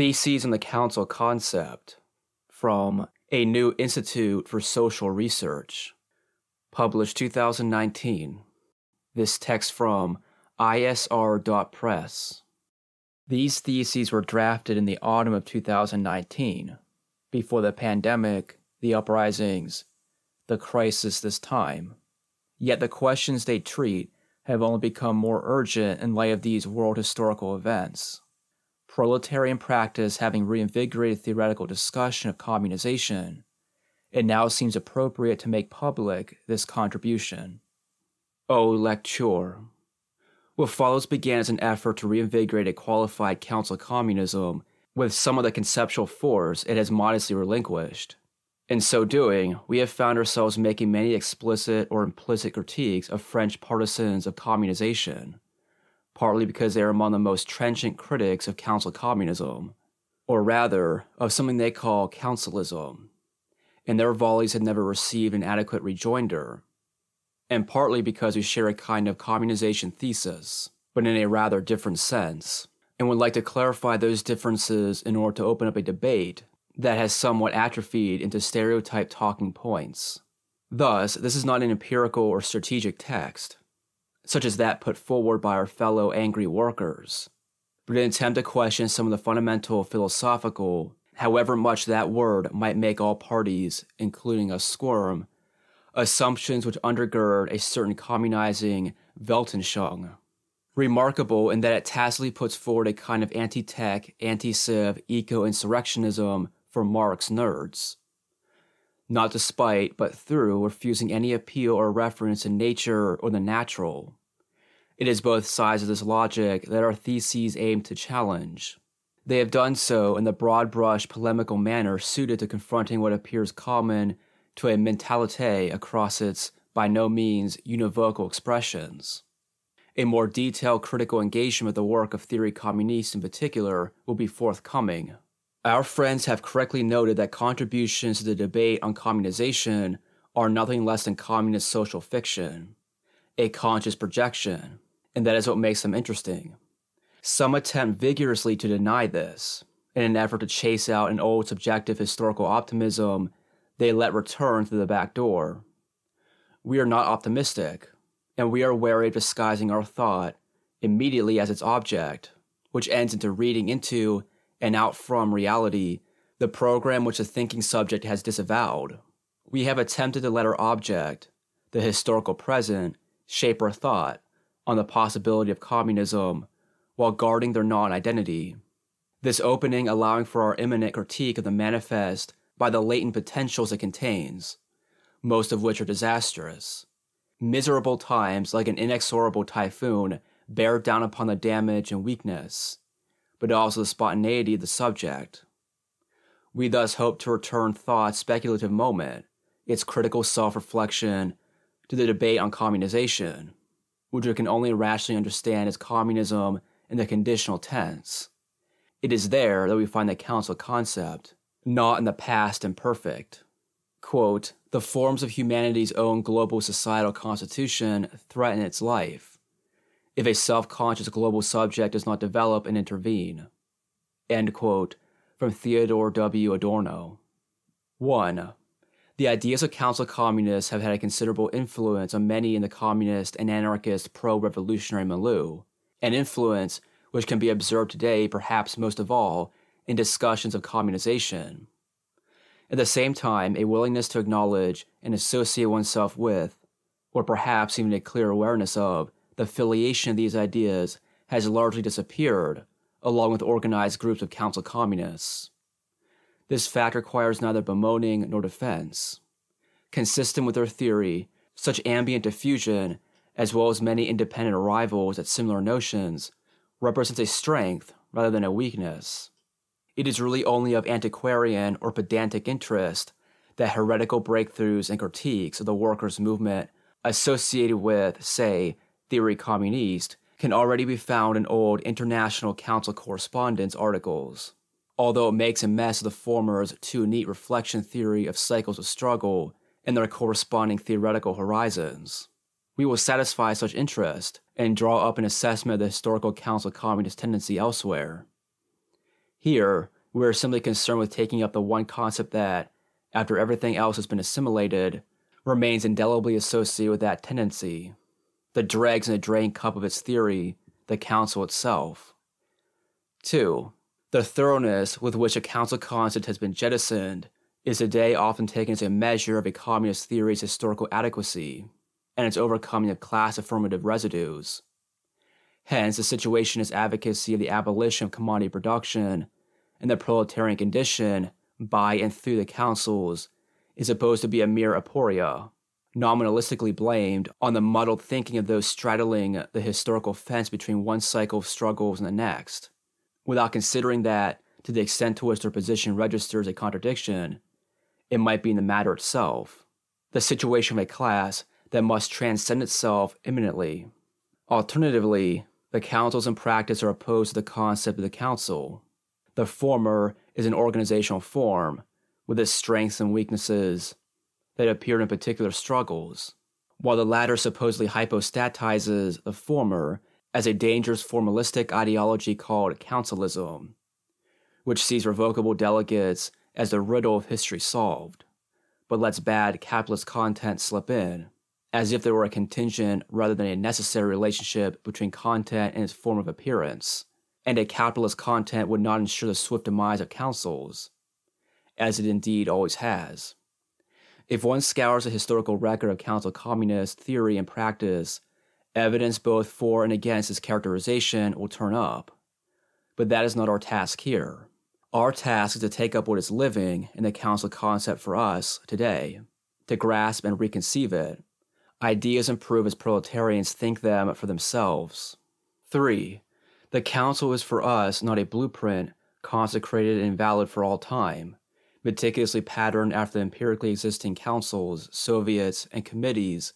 Theses on the Council Concept from A New Institute for Social Research, published 2019. This text from ISR.press. These theses were drafted in the autumn of 2019, before the pandemic, the uprisings, the crisis this time. Yet the questions they treat have only become more urgent in light of these world historical events. Proletarian practice having reinvigorated theoretical discussion of communization, it now seems appropriate to make public this contribution. O lecture. What follows began as an effort to reinvigorate a qualified council communism with some of the conceptual force it has modestly relinquished. In so doing, we have found ourselves making many explicit or implicit critiques of French partisans of communization, partly because they are among the most trenchant critics of council communism, or rather, of something they call councilism, and their volleys had never received an adequate rejoinder, and partly because we share a kind of communization thesis, but in a rather different sense, and would like to clarify those differences in order to open up a debate that has somewhat atrophied into stereotype talking points. Thus, this is not an empirical or strategic text, such as that put forward by our fellow angry workers, but an attempt to question some of the fundamental philosophical, however much that word might make all parties, including us, squirm, assumptions which undergird a certain communizing Weltanschauung. Remarkable in that it tacitly puts forward a kind of anti tech, anti civ, eco insurrectionism for Marx nerds. Not despite, but through refusing any appeal or reference to nature or the natural. It is both sides of this logic that our theses aim to challenge. They have done so in the broad brush polemical manner suited to confronting what appears common to a mentalite across its by no means univocal expressions. A more detailed critical engagement with the work of theory communiste in particular will be forthcoming. Our friends have correctly noted that contributions to the debate on communization are nothing less than communist social fiction, a conscious projection, and that is what makes them interesting. Some attempt vigorously to deny this, in an effort to chase out an old subjective historical optimism they let return through the back door. We are not optimistic, and we are wary of disguising our thought immediately as its object, which ends into reading into and out from reality the program which the thinking subject has disavowed. We have attempted to let our object, the historical present, shape our thought on the possibility of communism while guarding their non identity. This opening allowing for our imminent critique of the manifest by the latent potentials it contains, most of which are disastrous. Miserable times, like an inexorable typhoon, bear down upon the damage and weakness, but also the spontaneity of the subject. We thus hope to return thought's speculative moment, its critical self reflection, to the debate on communization, which we can only rationally understand as communism in the conditional tense. It is there that we find the council concept, not in the past and perfect. Quote, the forms of humanity's own global societal constitution threaten its life if a self conscious global subject does not develop and intervene. End quote, from Theodor W. Adorno. 1. The ideas of council communists have had a considerable influence on many in the communist and anarchist pro revolutionary milieu, an influence which can be observed today, perhaps most of all, in discussions of communization. At the same time, a willingness to acknowledge and associate oneself with, or perhaps even a clear awareness of, the affiliation of these ideas has largely disappeared, along with organized groups of council communists. This fact requires neither bemoaning nor defense. Consistent with their theory, such ambient diffusion, as well as many independent arrivals at similar notions, represents a strength rather than a weakness it is really only of antiquarian or pedantic interest that heretical breakthroughs and critiques of the workers' movement associated with, say, theory communiste can already be found in old International Council correspondence articles. Although it makes a mess of the former's too neat reflection theory of cycles of struggle and their corresponding theoretical horizons. We will satisfy such interest and draw up an assessment of the historical council communist tendency elsewhere. Here, we are simply concerned with taking up the one concept that, after everything else has been assimilated, remains indelibly associated with that tendency, the dregs in the drain cup of its theory, the council itself. 2. The thoroughness with which a council concept has been jettisoned is today often taken as a measure of a communist theory's historical adequacy and its overcoming of class affirmative residues. Hence, the situationist advocacy of the abolition of commodity production and the proletarian condition by and through the councils is supposed to be a mere aporia, nominalistically blamed on the muddled thinking of those straddling the historical fence between one cycle of struggles and the next, without considering that, to the extent to which their position registers a contradiction, it might be in the matter itself, the situation of a class that must transcend itself imminently. Alternatively, the councils in practice are opposed to the concept of the council. The former is an organizational form with its strengths and weaknesses that appear in particular struggles, while the latter supposedly hypostatizes the former as a dangerous formalistic ideology called councilism, which sees revocable delegates as the riddle of history solved, but lets bad capitalist content slip in as if there were a contingent rather than a necessary relationship between content and its form of appearance, and a capitalist content would not ensure the swift demise of councils, as it indeed always has. If one scours the historical record of council communist theory and practice, evidence both for and against its characterization will turn up. But that is not our task here. Our task is to take up what is living in the council concept for us today, to grasp and reconceive it, Ideas improve as proletarians think them for themselves. 3. The council is for us not a blueprint consecrated and valid for all time, meticulously patterned after the empirically existing councils, soviets, and committees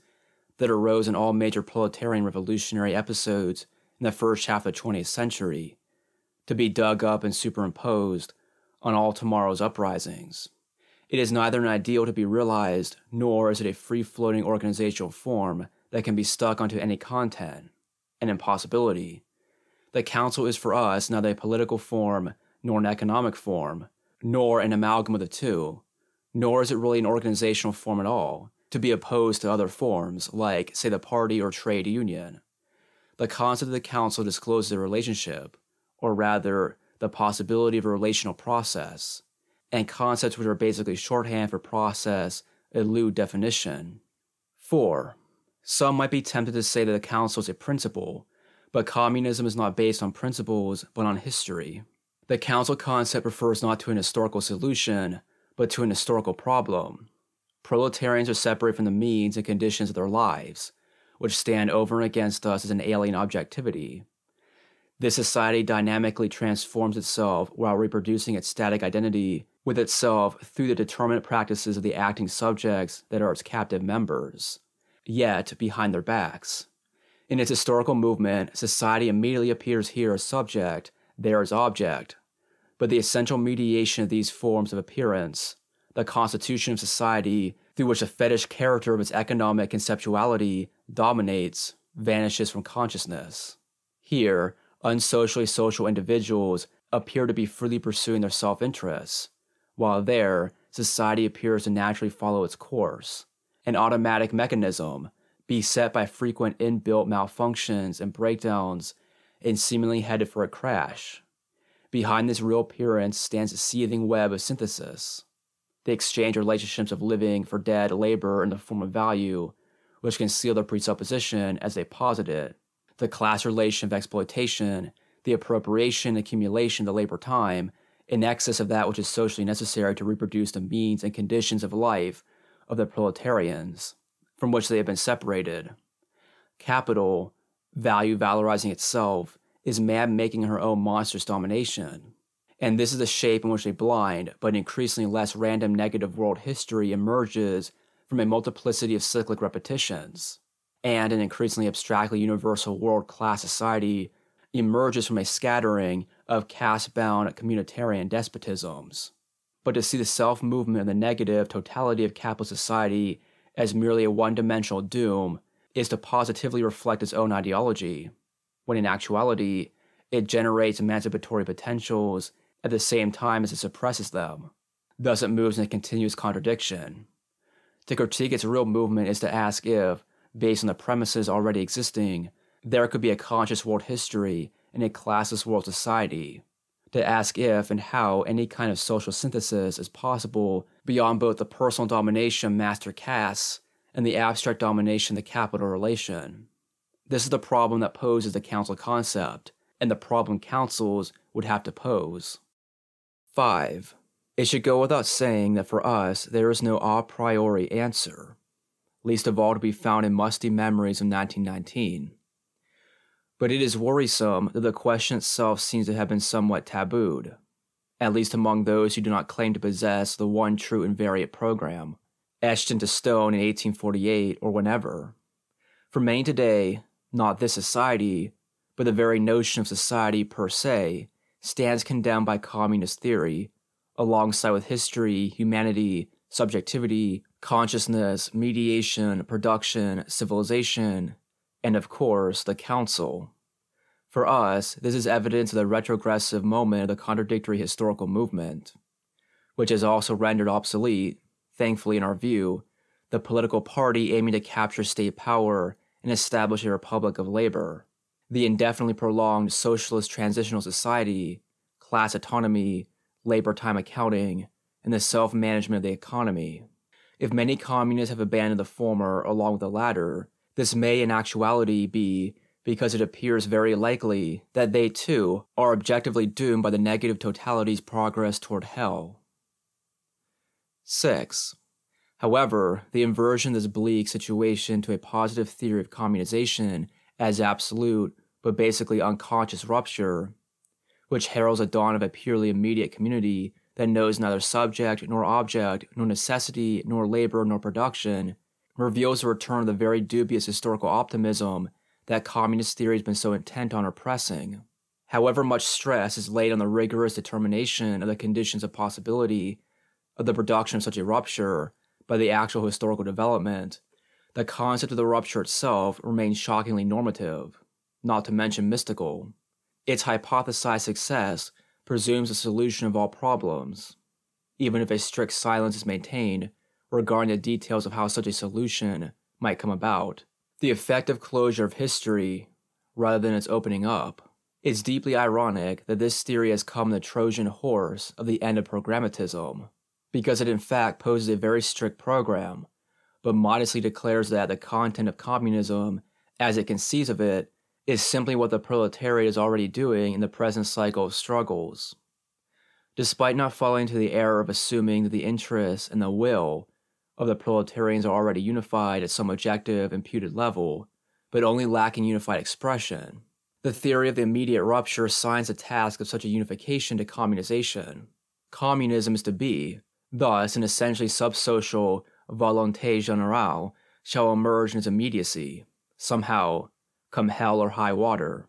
that arose in all major proletarian revolutionary episodes in the first half of the 20th century, to be dug up and superimposed on all tomorrow's uprisings. It is neither an ideal to be realized, nor is it a free floating organizational form that can be stuck onto any content, an impossibility. The council is for us neither a political form nor an economic form, nor an amalgam of the two, nor is it really an organizational form at all, to be opposed to other forms, like, say, the party or trade union. The concept of the council discloses a relationship, or rather, the possibility of a relational process, and concepts which are basically shorthand for process elude definition. 4. Some might be tempted to say that the council is a principle, but communism is not based on principles but on history. The council concept refers not to an historical solution, but to an historical problem. Proletarians are separated from the means and conditions of their lives, which stand over and against us as an alien objectivity. This society dynamically transforms itself while reproducing its static identity with itself through the determinate practices of the acting subjects that are its captive members, yet behind their backs. In its historical movement, society immediately appears here as subject, there as object. But the essential mediation of these forms of appearance, the constitution of society through which the fetish character of its economic conceptuality dominates, vanishes from consciousness. Here, unsocially social individuals appear to be freely pursuing their self interests, while there, society appears to naturally follow its course, an automatic mechanism beset by frequent inbuilt malfunctions and breakdowns and seemingly headed for a crash. Behind this real appearance stands a seething web of synthesis, the exchange relationships of living for dead labor in the form of value, which conceal the presupposition as they posit it, the class relation of exploitation, the appropriation and accumulation of the labor time, in excess of that which is socially necessary to reproduce the means and conditions of life of the proletarians from which they have been separated. Capital, value valorizing itself, is man making her own monstrous domination. And this is the shape in which a blind, but increasingly less random negative world history emerges from a multiplicity of cyclic repetitions. And an increasingly abstractly universal world class society emerges from a scattering of caste bound communitarian despotisms. But to see the self movement of the negative totality of capitalist society as merely a one dimensional doom is to positively reflect its own ideology, when in actuality, it generates emancipatory potentials at the same time as it suppresses them. Thus, it moves in a continuous contradiction. To critique its real movement is to ask if, based on the premises already existing, there could be a conscious world history in a classless world society. To ask if and how any kind of social synthesis is possible beyond both the personal domination master castes and the abstract domination of the capital relation. This is the problem that poses the council concept, and the problem councils would have to pose. 5. It should go without saying that for us there is no a priori answer, least of all to be found in musty memories of 1919. But it is worrisome that the question itself seems to have been somewhat tabooed, at least among those who do not claim to possess the one true invariant program, etched into stone in 1848 or whenever. For many today, not this society, but the very notion of society per se, stands condemned by communist theory, alongside with history, humanity, subjectivity, consciousness, mediation, production, civilization, and of course, the council. For us, this is evidence of the retrogressive moment of the contradictory historical movement, which has also rendered obsolete, thankfully in our view, the political party aiming to capture state power and establish a republic of labor, the indefinitely prolonged socialist transitional society, class autonomy, labor time accounting, and the self management of the economy. If many communists have abandoned the former along with the latter, this may in actuality be because it appears very likely that they too are objectively doomed by the negative totality's progress toward hell. 6. However, the inversion of this bleak situation to a positive theory of communization as absolute but basically unconscious rupture, which heralds the dawn of a purely immediate community that knows neither subject nor object, nor necessity, nor labor, nor production, reveals a return of the very dubious historical optimism that communist theory has been so intent on repressing. However much stress is laid on the rigorous determination of the conditions of possibility of the production of such a rupture, by the actual historical development, the concept of the rupture itself remains shockingly normative, not to mention mystical. Its hypothesized success presumes a solution of all problems, even if a strict silence is maintained regarding the details of how such a solution might come about. The effective closure of history, rather than its opening up. It's deeply ironic that this theory has come the Trojan horse of the end of programmatism, because it in fact poses a very strict program, but modestly declares that the content of communism, as it conceives of it, is simply what the proletariat is already doing in the present cycle of struggles. Despite not falling into the error of assuming that the interests and the will of the proletarians are already unified at some objective imputed level, but only lacking unified expression, the theory of the immediate rupture assigns the task of such a unification to communization. Communism is to be, Thus, an essentially subsocial volonté générale shall emerge in its immediacy, somehow, come hell or high water.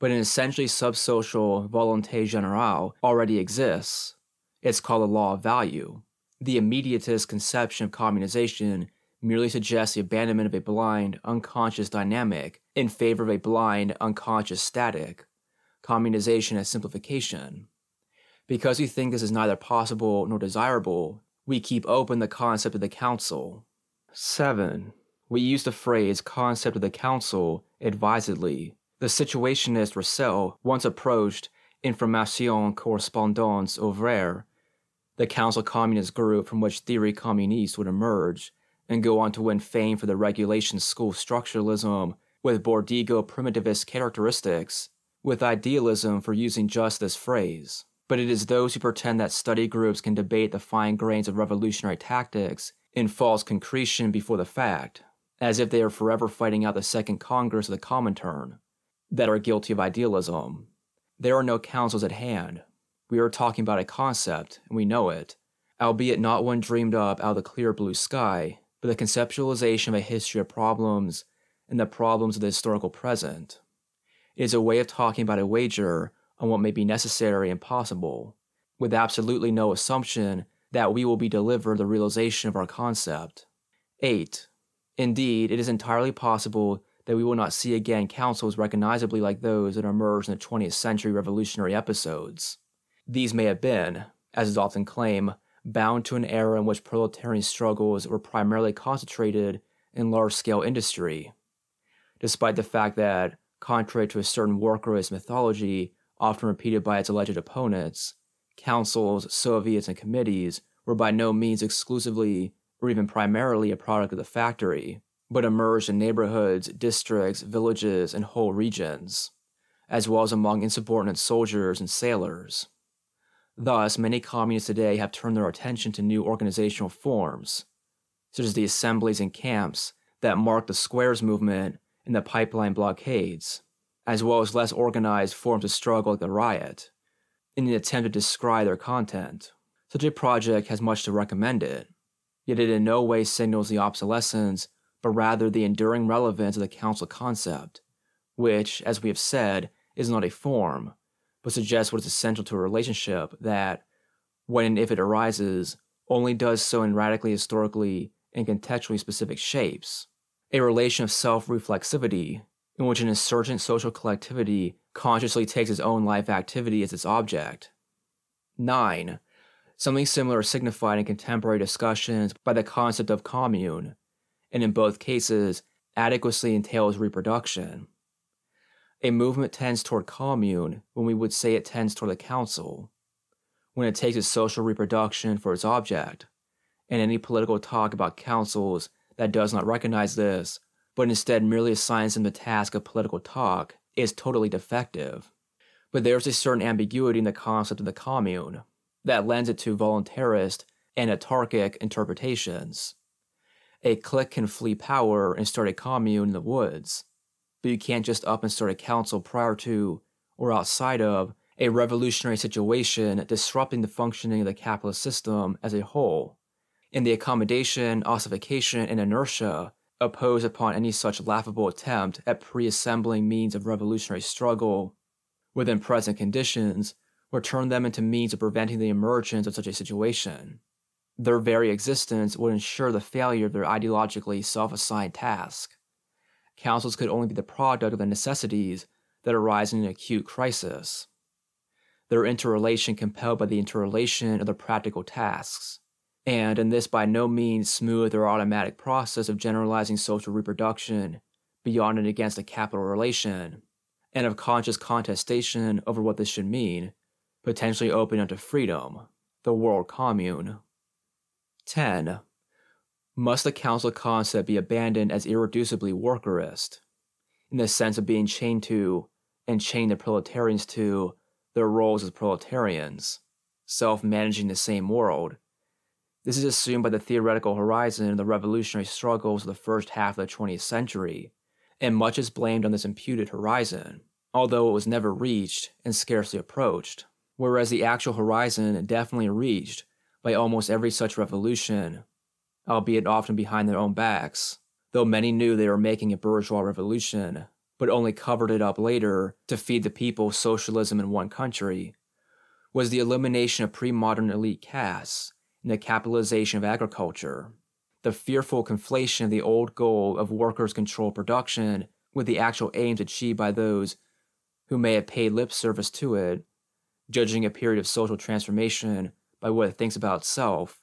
But an essentially subsocial volonté générale already exists. It's called the law of value. The immediatist conception of communization merely suggests the abandonment of a blind, unconscious dynamic in favor of a blind, unconscious static. Communization as simplification. Because we think this is neither possible nor desirable, we keep open the concept of the council. 7. We use the phrase concept of the council advisedly. The situationist Roussel once approached Information Correspondance Ouvrière, the council communist group from which theory communiste would emerge, and go on to win fame for the regulation school structuralism with Bordigo primitivist characteristics, with idealism for using just this phrase but it is those who pretend that study groups can debate the fine grains of revolutionary tactics in false concretion before the fact, as if they are forever fighting out the Second Congress of the Comintern, that are guilty of idealism. There are no councils at hand. We are talking about a concept, and we know it, albeit not one dreamed up out of the clear blue sky, but the conceptualization of a history of problems and the problems of the historical present. It is a way of talking about a wager on what may be necessary and possible, with absolutely no assumption that we will be delivered the realization of our concept. 8. Indeed, it is entirely possible that we will not see again councils recognizably like those that emerged in the 20th century revolutionary episodes. These may have been, as is often claimed, bound to an era in which proletarian struggles were primarily concentrated in large scale industry, despite the fact that, contrary to a certain workerist mythology often repeated by its alleged opponents, councils, Soviets, and committees were by no means exclusively or even primarily a product of the factory, but emerged in neighborhoods, districts, villages, and whole regions, as well as among insubordinate soldiers and sailors. Thus, many communists today have turned their attention to new organizational forms, such as the assemblies and camps that marked the squares movement and the pipeline blockades, as well as less organized forms of struggle like the riot, in an attempt to describe their content. Such a project has much to recommend it, yet it in no way signals the obsolescence, but rather the enduring relevance of the council concept, which, as we have said, is not a form, but suggests what is essential to a relationship that, when and if it arises, only does so in radically historically and contextually specific shapes. A relation of self reflexivity, in which an insurgent social collectivity consciously takes its own life activity as its object. 9. Something similar is signified in contemporary discussions by the concept of commune, and in both cases, adequacy entails reproduction. A movement tends toward commune when we would say it tends toward the council, when it takes its social reproduction for its object, and any political talk about councils that does not recognize this, but instead merely assigns them the task of political talk, is totally defective. But there is a certain ambiguity in the concept of the commune that lends it to voluntarist and autarkic interpretations. A clique can flee power and start a commune in the woods, but you can't just up and start a council prior to or outside of a revolutionary situation disrupting the functioning of the capitalist system as a whole. And the accommodation, ossification, and inertia oppose upon any such laughable attempt at pre assembling means of revolutionary struggle within present conditions or turn them into means of preventing the emergence of such a situation. Their very existence would ensure the failure of their ideologically self assigned task councils could only be the product of the necessities that arise in an acute crisis. Their interrelation compelled by the interrelation of the practical tasks, and in this by no means smooth or automatic process of generalizing social reproduction beyond and against a capital relation, and of conscious contestation over what this should mean, potentially open unto freedom, the world commune. 10 must the council concept be abandoned as irreducibly workerist, in the sense of being chained to, and chained the proletarians to, their roles as proletarians, self managing the same world. This is assumed by the theoretical horizon of the revolutionary struggles of the first half of the 20th century, and much is blamed on this imputed horizon, although it was never reached and scarcely approached, whereas the actual horizon definitely reached by almost every such revolution albeit often behind their own backs, though many knew they were making a bourgeois revolution, but only covered it up later to feed the people socialism in one country, was the elimination of pre modern elite castes and the capitalization of agriculture. The fearful conflation of the old goal of workers' controlled production with the actual aims achieved by those who may have paid lip service to it, judging a period of social transformation by what it thinks about itself,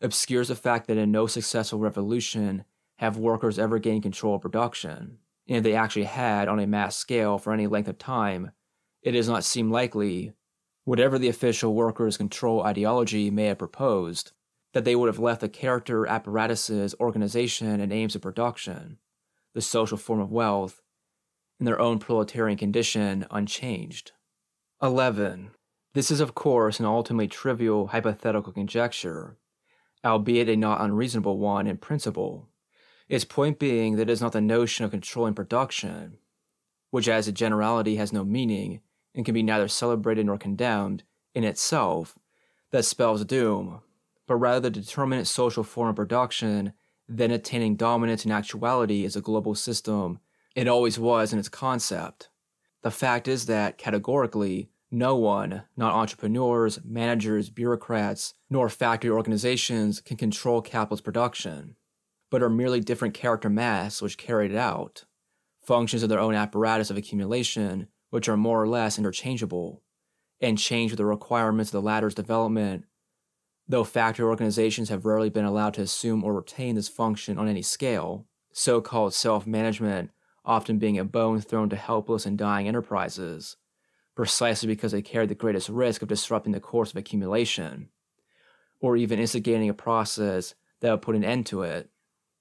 obscures the fact that in no successful revolution have workers ever gained control of production. And if they actually had on a mass scale for any length of time, it does not seem likely, whatever the official workers' control ideology may have proposed, that they would have left the character, apparatuses, organization, and aims of production, the social form of wealth, in their own proletarian condition unchanged. 11. This is, of course, an ultimately trivial hypothetical conjecture, albeit a not unreasonable one in principle. Its point being that it is not the notion of controlling production, which as a generality has no meaning and can be neither celebrated nor condemned in itself, that spells doom, but rather the determinate social form of production then attaining dominance in actuality as a global system it always was in its concept. The fact is that, categorically, no one, not entrepreneurs, managers, bureaucrats, nor factory organizations, can control capitalist production, but are merely different character masks which carry it out, functions of their own apparatus of accumulation, which are more or less interchangeable, and change with the requirements of the latter's development, though factory organizations have rarely been allowed to assume or retain this function on any scale, so called self management often being a bone thrown to helpless and dying enterprises, precisely because they carried the greatest risk of disrupting the course of accumulation, or even instigating a process that would put an end to it.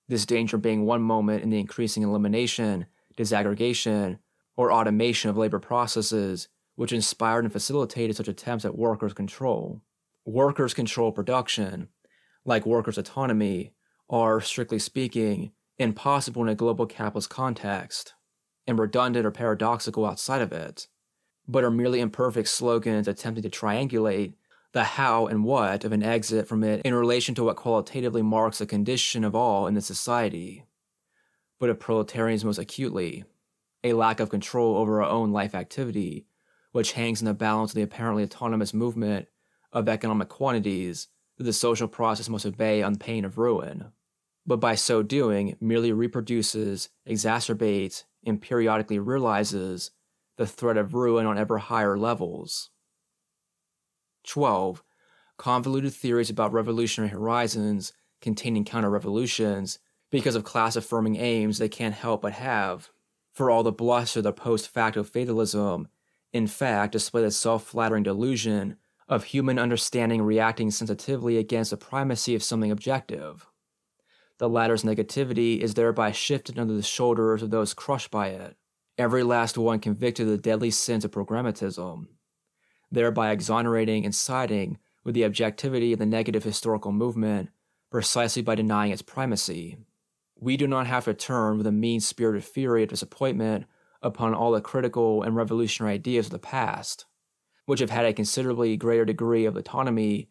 This danger being one moment in the increasing elimination, disaggregation, or automation of labor processes, which inspired and facilitated such attempts at workers' control. Workers' control production, like workers' autonomy, are, strictly speaking, impossible in a global capitalist context, and redundant or paradoxical outside of it, but are merely imperfect slogans attempting to triangulate the how and what of an exit from it in relation to what qualitatively marks a condition of all in the society, but of proletarians most acutely, a lack of control over our own life activity, which hangs in the balance of the apparently autonomous movement of economic quantities that the social process must obey on pain of ruin but by so doing merely reproduces, exacerbates, and periodically realizes the threat of ruin on ever higher levels. 12. Convoluted theories about revolutionary horizons containing counter revolutions because of class affirming aims they can't help but have. For all the bluster of the post facto fatalism, in fact, display the self flattering delusion of human understanding reacting sensitively against the primacy of something objective. The latter's negativity is thereby shifted under the shoulders of those crushed by it, every last one convicted of the deadly sins of programmatism, thereby exonerating and siding with the objectivity of the negative historical movement precisely by denying its primacy. We do not have to turn with a mean spirited fury of disappointment upon all the critical and revolutionary ideas of the past, which have had a considerably greater degree of autonomy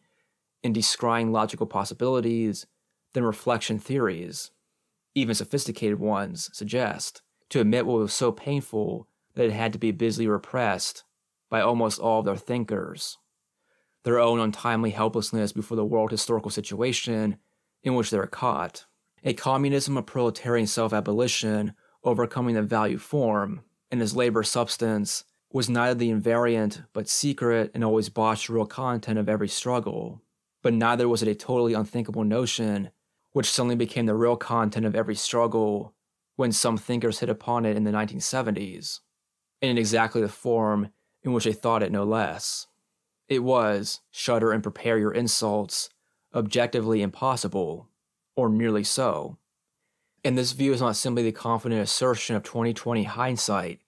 in descrying logical possibilities than reflection theories, even sophisticated ones, suggest, to admit what was so painful that it had to be busily repressed by almost all of their thinkers. Their own untimely helplessness before the world historical situation in which they were caught. A communism of proletarian self abolition overcoming the value form and its labor substance was neither the invariant but secret and always botched real content of every struggle, but neither was it a totally unthinkable notion which suddenly became the real content of every struggle when some thinkers hit upon it in the 1970s, and in exactly the form in which they thought it no less. It was, shudder and prepare your insults, objectively impossible, or nearly so. And this view is not simply the confident assertion of 2020 hindsight,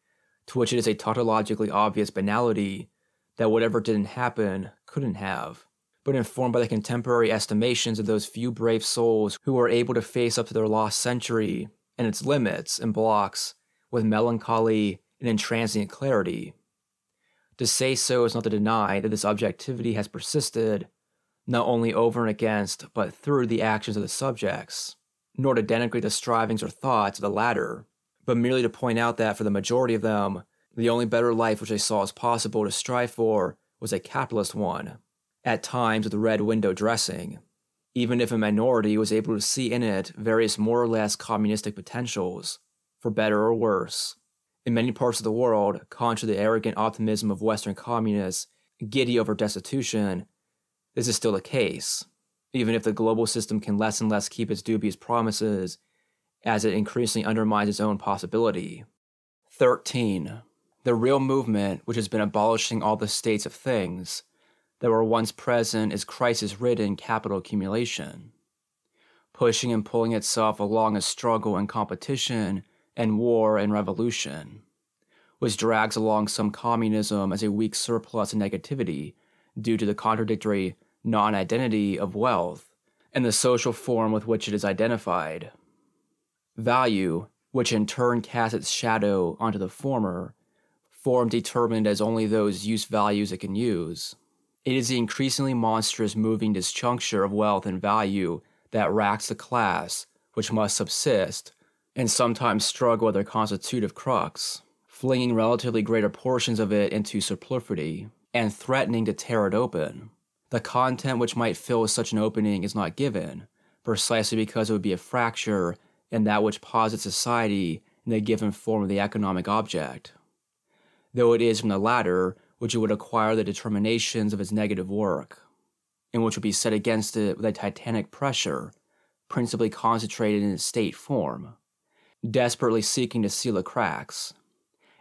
to which it is a tautologically obvious banality that whatever didn't happen couldn't have but informed by the contemporary estimations of those few brave souls who were able to face up to their lost century and its limits and blocks with melancholy and intransient clarity. To say so is not to deny that this objectivity has persisted, not only over and against, but through the actions of the subjects, nor to denigrate the strivings or thoughts of the latter, but merely to point out that for the majority of them, the only better life which they saw as possible to strive for was a capitalist one at times with red window dressing, even if a minority was able to see in it various more or less communistic potentials, for better or worse. In many parts of the world, contrary to the arrogant optimism of Western communists, giddy over destitution, this is still the case, even if the global system can less and less keep its dubious promises as it increasingly undermines its own possibility. 13. The real movement, which has been abolishing all the states of things, that were once present is crisis ridden capital accumulation, pushing and pulling itself along a struggle and competition and war and revolution, which drags along some communism as a weak surplus and negativity due to the contradictory non identity of wealth and the social form with which it is identified. Value, which in turn casts its shadow onto the former, form determined as only those use values it can use it is the increasingly monstrous moving disjuncture of wealth and value that racks the class which must subsist and sometimes struggle with their constitutive crux, flinging relatively greater portions of it into superfluity and threatening to tear it open. The content which might fill such an opening is not given, precisely because it would be a fracture in that which posits society in the given form of the economic object. Though it is from the latter which it would acquire the determinations of its negative work, and which would be set against it with a titanic pressure, principally concentrated in its state form, desperately seeking to seal the cracks.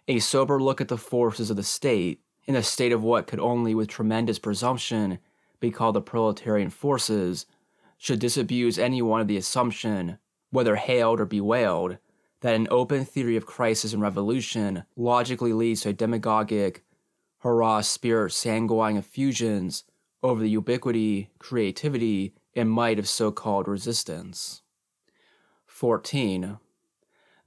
A sober look at the forces of the state, in a state of what could only with tremendous presumption be called the proletarian forces, should disabuse anyone of the assumption, whether hailed or bewailed, that an open theory of crisis and revolution logically leads to a demagogic, hurrah spirit sanguine effusions over the ubiquity, creativity, and might of so called resistance. 14.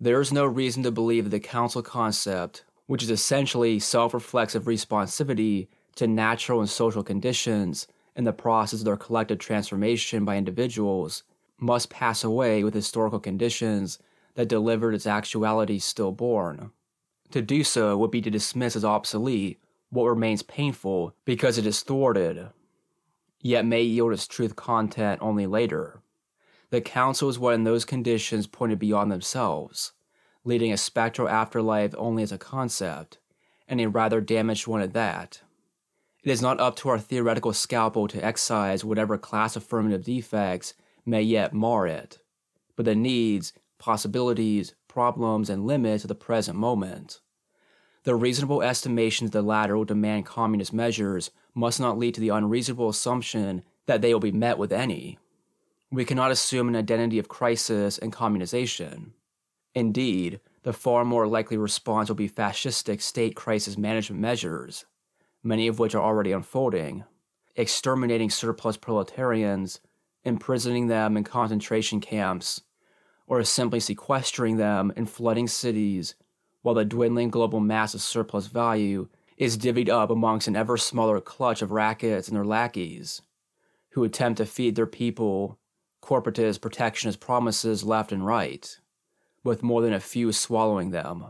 There is no reason to believe that the council concept, which is essentially self reflexive responsivity to natural and social conditions in the process of their collective transformation by individuals, must pass away with historical conditions that delivered its actuality stillborn. To do so would be to dismiss as obsolete what remains painful because it is thwarted, yet may yield its truth content only later. The council is what in those conditions pointed beyond themselves, leading a spectral afterlife only as a concept, and a rather damaged one at that. It is not up to our theoretical scalpel to excise whatever class affirmative defects may yet mar it, but the needs, possibilities, problems, and limits of the present moment. The reasonable estimation that the latter will demand communist measures must not lead to the unreasonable assumption that they will be met with any. We cannot assume an identity of crisis and communization. Indeed, the far more likely response will be fascistic state crisis management measures, many of which are already unfolding, exterminating surplus proletarians, imprisoning them in concentration camps, or simply sequestering them in flooding cities while the dwindling global mass of surplus value is divvied up amongst an ever smaller clutch of rackets and their lackeys, who attempt to feed their people corporatist protectionist promises left and right, with more than a few swallowing them.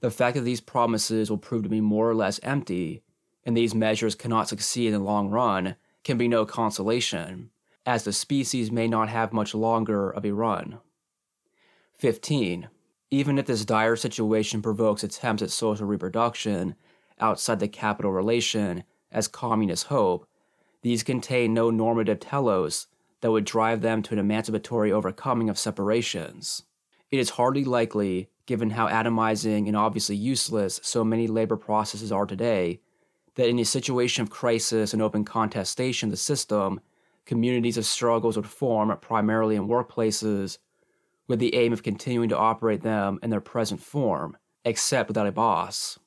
The fact that these promises will prove to be more or less empty, and these measures cannot succeed in the long run, can be no consolation, as the species may not have much longer of a run. 15. Even if this dire situation provokes attempts at social reproduction outside the capital relation, as communists hope, these contain no normative telos that would drive them to an emancipatory overcoming of separations. It is hardly likely, given how atomizing and obviously useless so many labor processes are today, that in a situation of crisis and open contestation of the system, communities of struggles would form primarily in workplaces with the aim of continuing to operate them in their present form, except without a boss.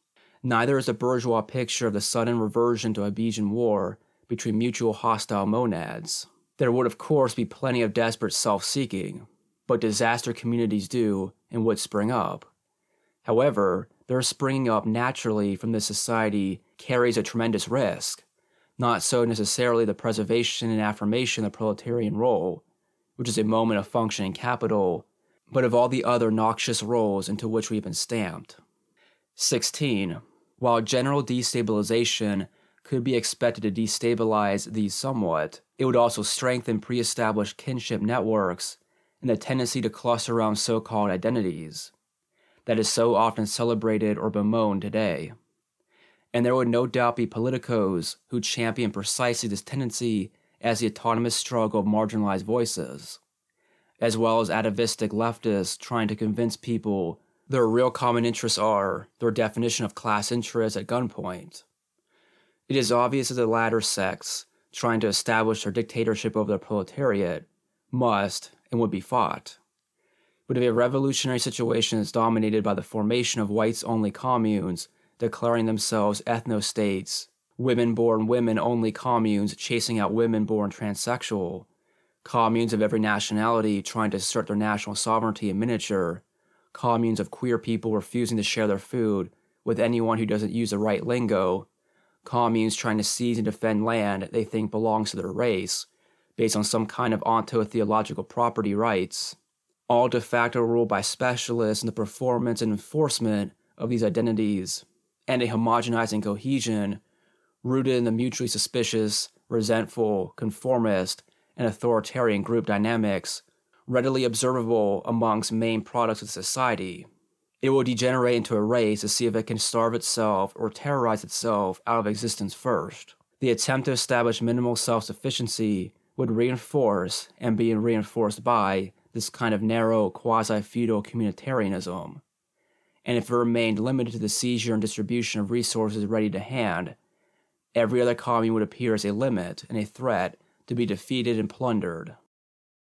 Neither is the bourgeois picture of the sudden reversion to a Hobbesian war between mutual hostile monads. There would, of course, be plenty of desperate self seeking, but disaster communities do and would spring up. However, their springing up naturally from this society carries a tremendous risk, not so necessarily the preservation and affirmation of the proletarian role, which is a moment of functioning capital, but of all the other noxious roles into which we have been stamped. 16. While general destabilization could be expected to destabilize these somewhat, it would also strengthen pre established kinship networks and the tendency to cluster around so called identities that is so often celebrated or bemoaned today. And there would no doubt be politicos who champion precisely this tendency as the autonomous struggle of marginalized voices, as well as atavistic leftists trying to convince people their real common interests are their definition of class interest at gunpoint. It is obvious that the latter sects, trying to establish their dictatorship over the proletariat, must and would be fought. But if a revolutionary situation is dominated by the formation of whites only communes declaring themselves ethno states women born women only communes chasing out women born transsexual, communes of every nationality trying to assert their national sovereignty in miniature, communes of queer people refusing to share their food with anyone who doesn't use the right lingo, communes trying to seize and defend land they think belongs to their race based on some kind of onto-theological property rights, all de facto ruled by specialists in the performance and enforcement of these identities, and a homogenizing cohesion rooted in the mutually suspicious, resentful, conformist, and authoritarian group dynamics readily observable amongst main products of society. It will degenerate into a race to see if it can starve itself or terrorize itself out of existence first. The attempt to establish minimal self sufficiency would reinforce and be reinforced by this kind of narrow, quasi feudal communitarianism. And if it remained limited to the seizure and distribution of resources ready to hand, every other commune would appear as a limit and a threat to be defeated and plundered.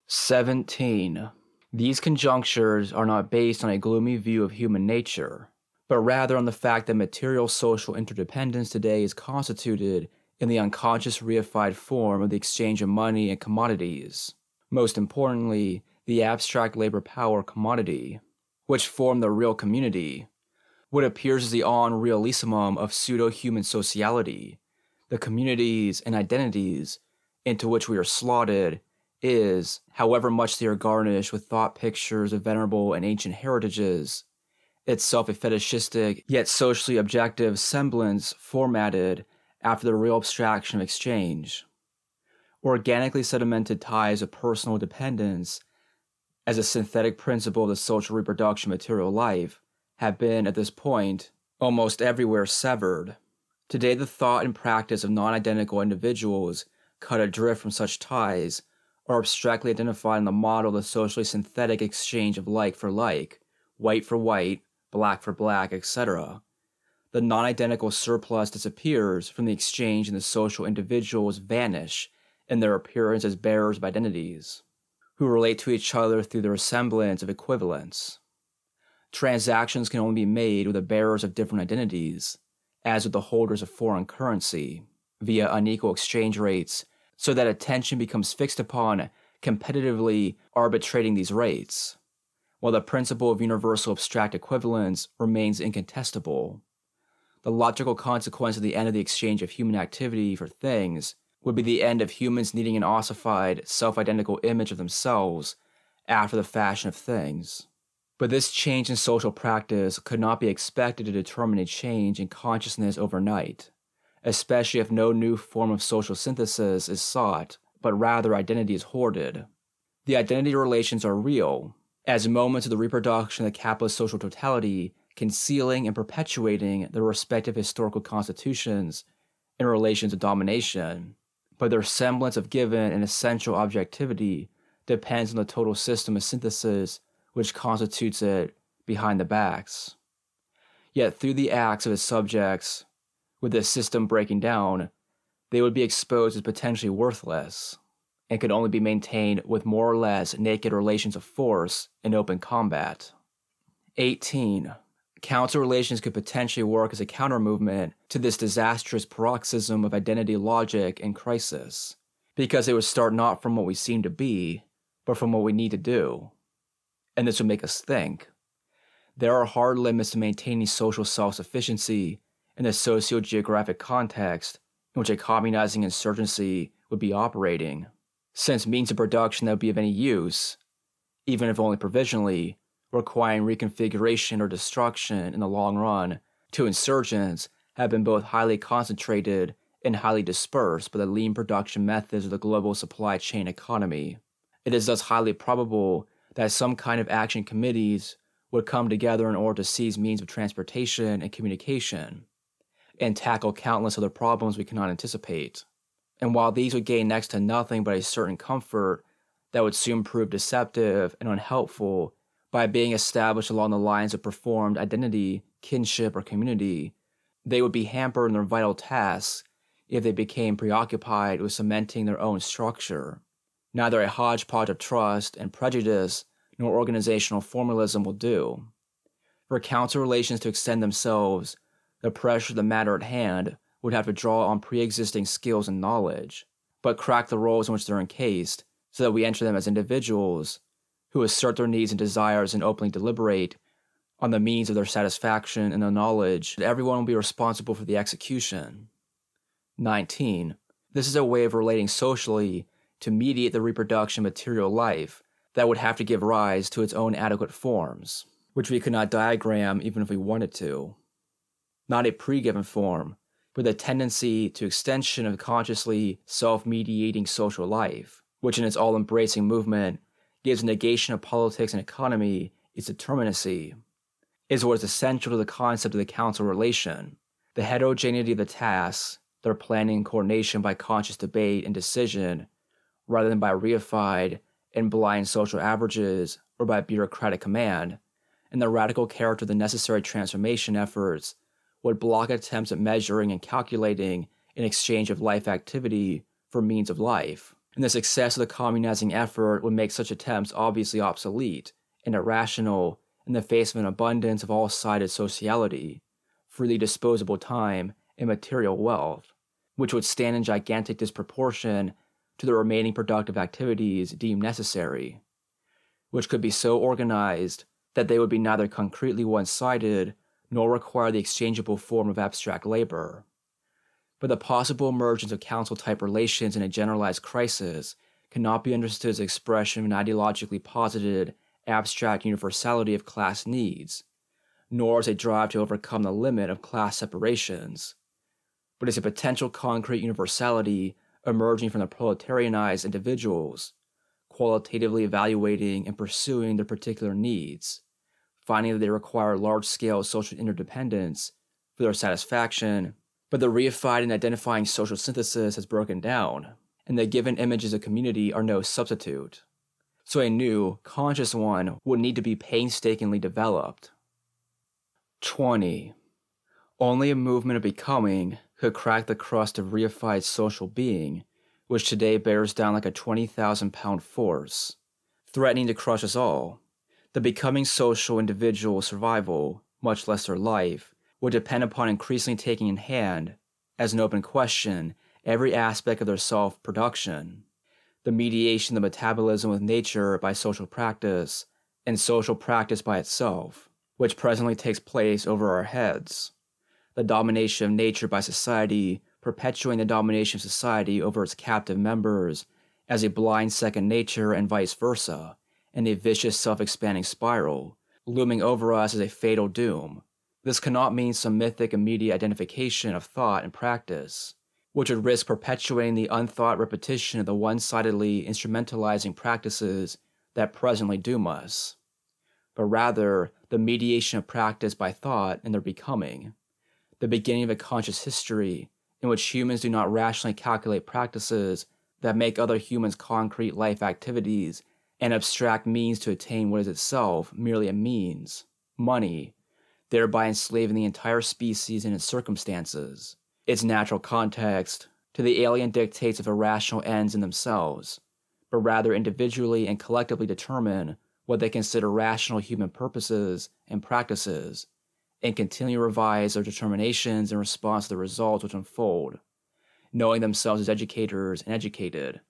17. These conjunctures are not based on a gloomy view of human nature, but rather on the fact that material social interdependence today is constituted in the unconscious reified form of the exchange of money and commodities. Most importantly, the abstract labor power commodity, which form the real community, what appears as the ens realissimum of pseudo human sociality, the communities and identities into which we are slotted is, however much they are garnished with thought pictures of venerable and ancient heritages, itself a fetishistic yet socially objective semblance formatted after the real abstraction of exchange. Organically sedimented ties of personal dependence as a synthetic principle of the social reproduction of material life have been, at this point, almost everywhere severed. Today, the thought and practice of non identical individuals cut adrift from such ties are abstractly identified in the model of the socially synthetic exchange of like for like, white for white, black for black, etc. The non identical surplus disappears from the exchange and the social individuals vanish in their appearance as bearers of identities who relate to each other through their semblance of equivalence. Transactions can only be made with the bearers of different identities, as with the holders of foreign currency, via unequal exchange rates, so that attention becomes fixed upon competitively arbitrating these rates, while the principle of universal abstract equivalence remains incontestable. The logical consequence of the end of the exchange of human activity for things would be the end of humans needing an ossified, self identical image of themselves after the fashion of things. But this change in social practice could not be expected to determine a change in consciousness overnight, especially if no new form of social synthesis is sought, but rather identity is hoarded. The identity relations are real, as moments of the reproduction of the capitalist social totality, concealing and perpetuating their respective historical constitutions in relations of domination but their semblance of given and essential objectivity depends on the total system of synthesis which constitutes it behind the backs. Yet through the acts of its subjects, with the system breaking down, they would be exposed as potentially worthless and could only be maintained with more or less naked relations of force in open combat. 18. Council relations could potentially work as a counter movement to this disastrous paroxysm of identity logic and crisis, because it would start not from what we seem to be, but from what we need to do. And this will make us think. There are hard limits to maintaining social self sufficiency in the socio geographic context in which a communizing insurgency would be operating, since means of production that would be of any use, even if only provisionally, requiring reconfiguration or destruction in the long run to insurgents have been both highly concentrated and highly dispersed by the lean production methods of the global supply chain economy. It is thus highly probable that some kind of action committees would come together in order to seize means of transportation and communication and tackle countless other problems we cannot anticipate. And while these would gain next to nothing but a certain comfort that would soon prove deceptive and unhelpful by being established along the lines of performed identity, kinship, or community, they would be hampered in their vital tasks if they became preoccupied with cementing their own structure. Neither a hodgepodge of trust and prejudice nor organizational formalism will do. For council relations to extend themselves, the pressure of the matter at hand would have to draw on pre existing skills and knowledge, but crack the roles in which they're encased so that we enter them as individuals who assert their needs and desires and openly deliberate on the means of their satisfaction and the knowledge that everyone will be responsible for the execution. 19. This is a way of relating socially to mediate the reproduction of material life that would have to give rise to its own adequate forms, which we could not diagram even if we wanted to. Not a pre given form, but a tendency to extension of consciously self mediating social life, which in its all embracing movement gives negation of politics and economy its determinacy. is what is essential to the concept of the council relation. The heterogeneity of the tasks, their planning and coordination by conscious debate and decision, rather than by reified and blind social averages or by bureaucratic command, and the radical character of the necessary transformation efforts would block attempts at measuring and calculating an exchange of life activity for means of life. And the success of the communizing effort would make such attempts obviously obsolete and irrational in the face of an abundance of all sided sociality, freely disposable time, and material wealth, which would stand in gigantic disproportion to the remaining productive activities deemed necessary, which could be so organized that they would be neither concretely one sided nor require the exchangeable form of abstract labor. But the possible emergence of council type relations in a generalized crisis cannot be understood as expression of an ideologically posited, abstract universality of class needs, nor as a drive to overcome the limit of class separations, but as a potential concrete universality emerging from the proletarianized individuals, qualitatively evaluating and pursuing their particular needs finding that they require large scale social interdependence for their satisfaction, but the reified and identifying social synthesis has broken down, and the given images of community are no substitute. So a new, conscious one would need to be painstakingly developed. 20. Only a movement of becoming could crack the crust of reified social being, which today bears down like a 20,000 pound force, threatening to crush us all the becoming social individual survival, much less their life, would depend upon increasingly taking in hand, as an open question, every aspect of their self production. The mediation of the metabolism with nature by social practice, and social practice by itself, which presently takes place over our heads. The domination of nature by society, perpetuating the domination of society over its captive members as a blind second nature, and vice versa in a vicious self expanding spiral, looming over us as a fatal doom. This cannot mean some mythic immediate identification of thought and practice, which would risk perpetuating the unthought repetition of the one sidedly instrumentalizing practices that presently doom us, but rather the mediation of practice by thought and their becoming, the beginning of a conscious history in which humans do not rationally calculate practices that make other humans' concrete life activities and abstract means to attain what is itself merely a means, money, thereby enslaving the entire species and its circumstances, its natural context, to the alien dictates of irrational ends in themselves, but rather individually and collectively determine what they consider rational human purposes and practices, and continually revise their determinations in response to the results which unfold, knowing themselves as educators and educated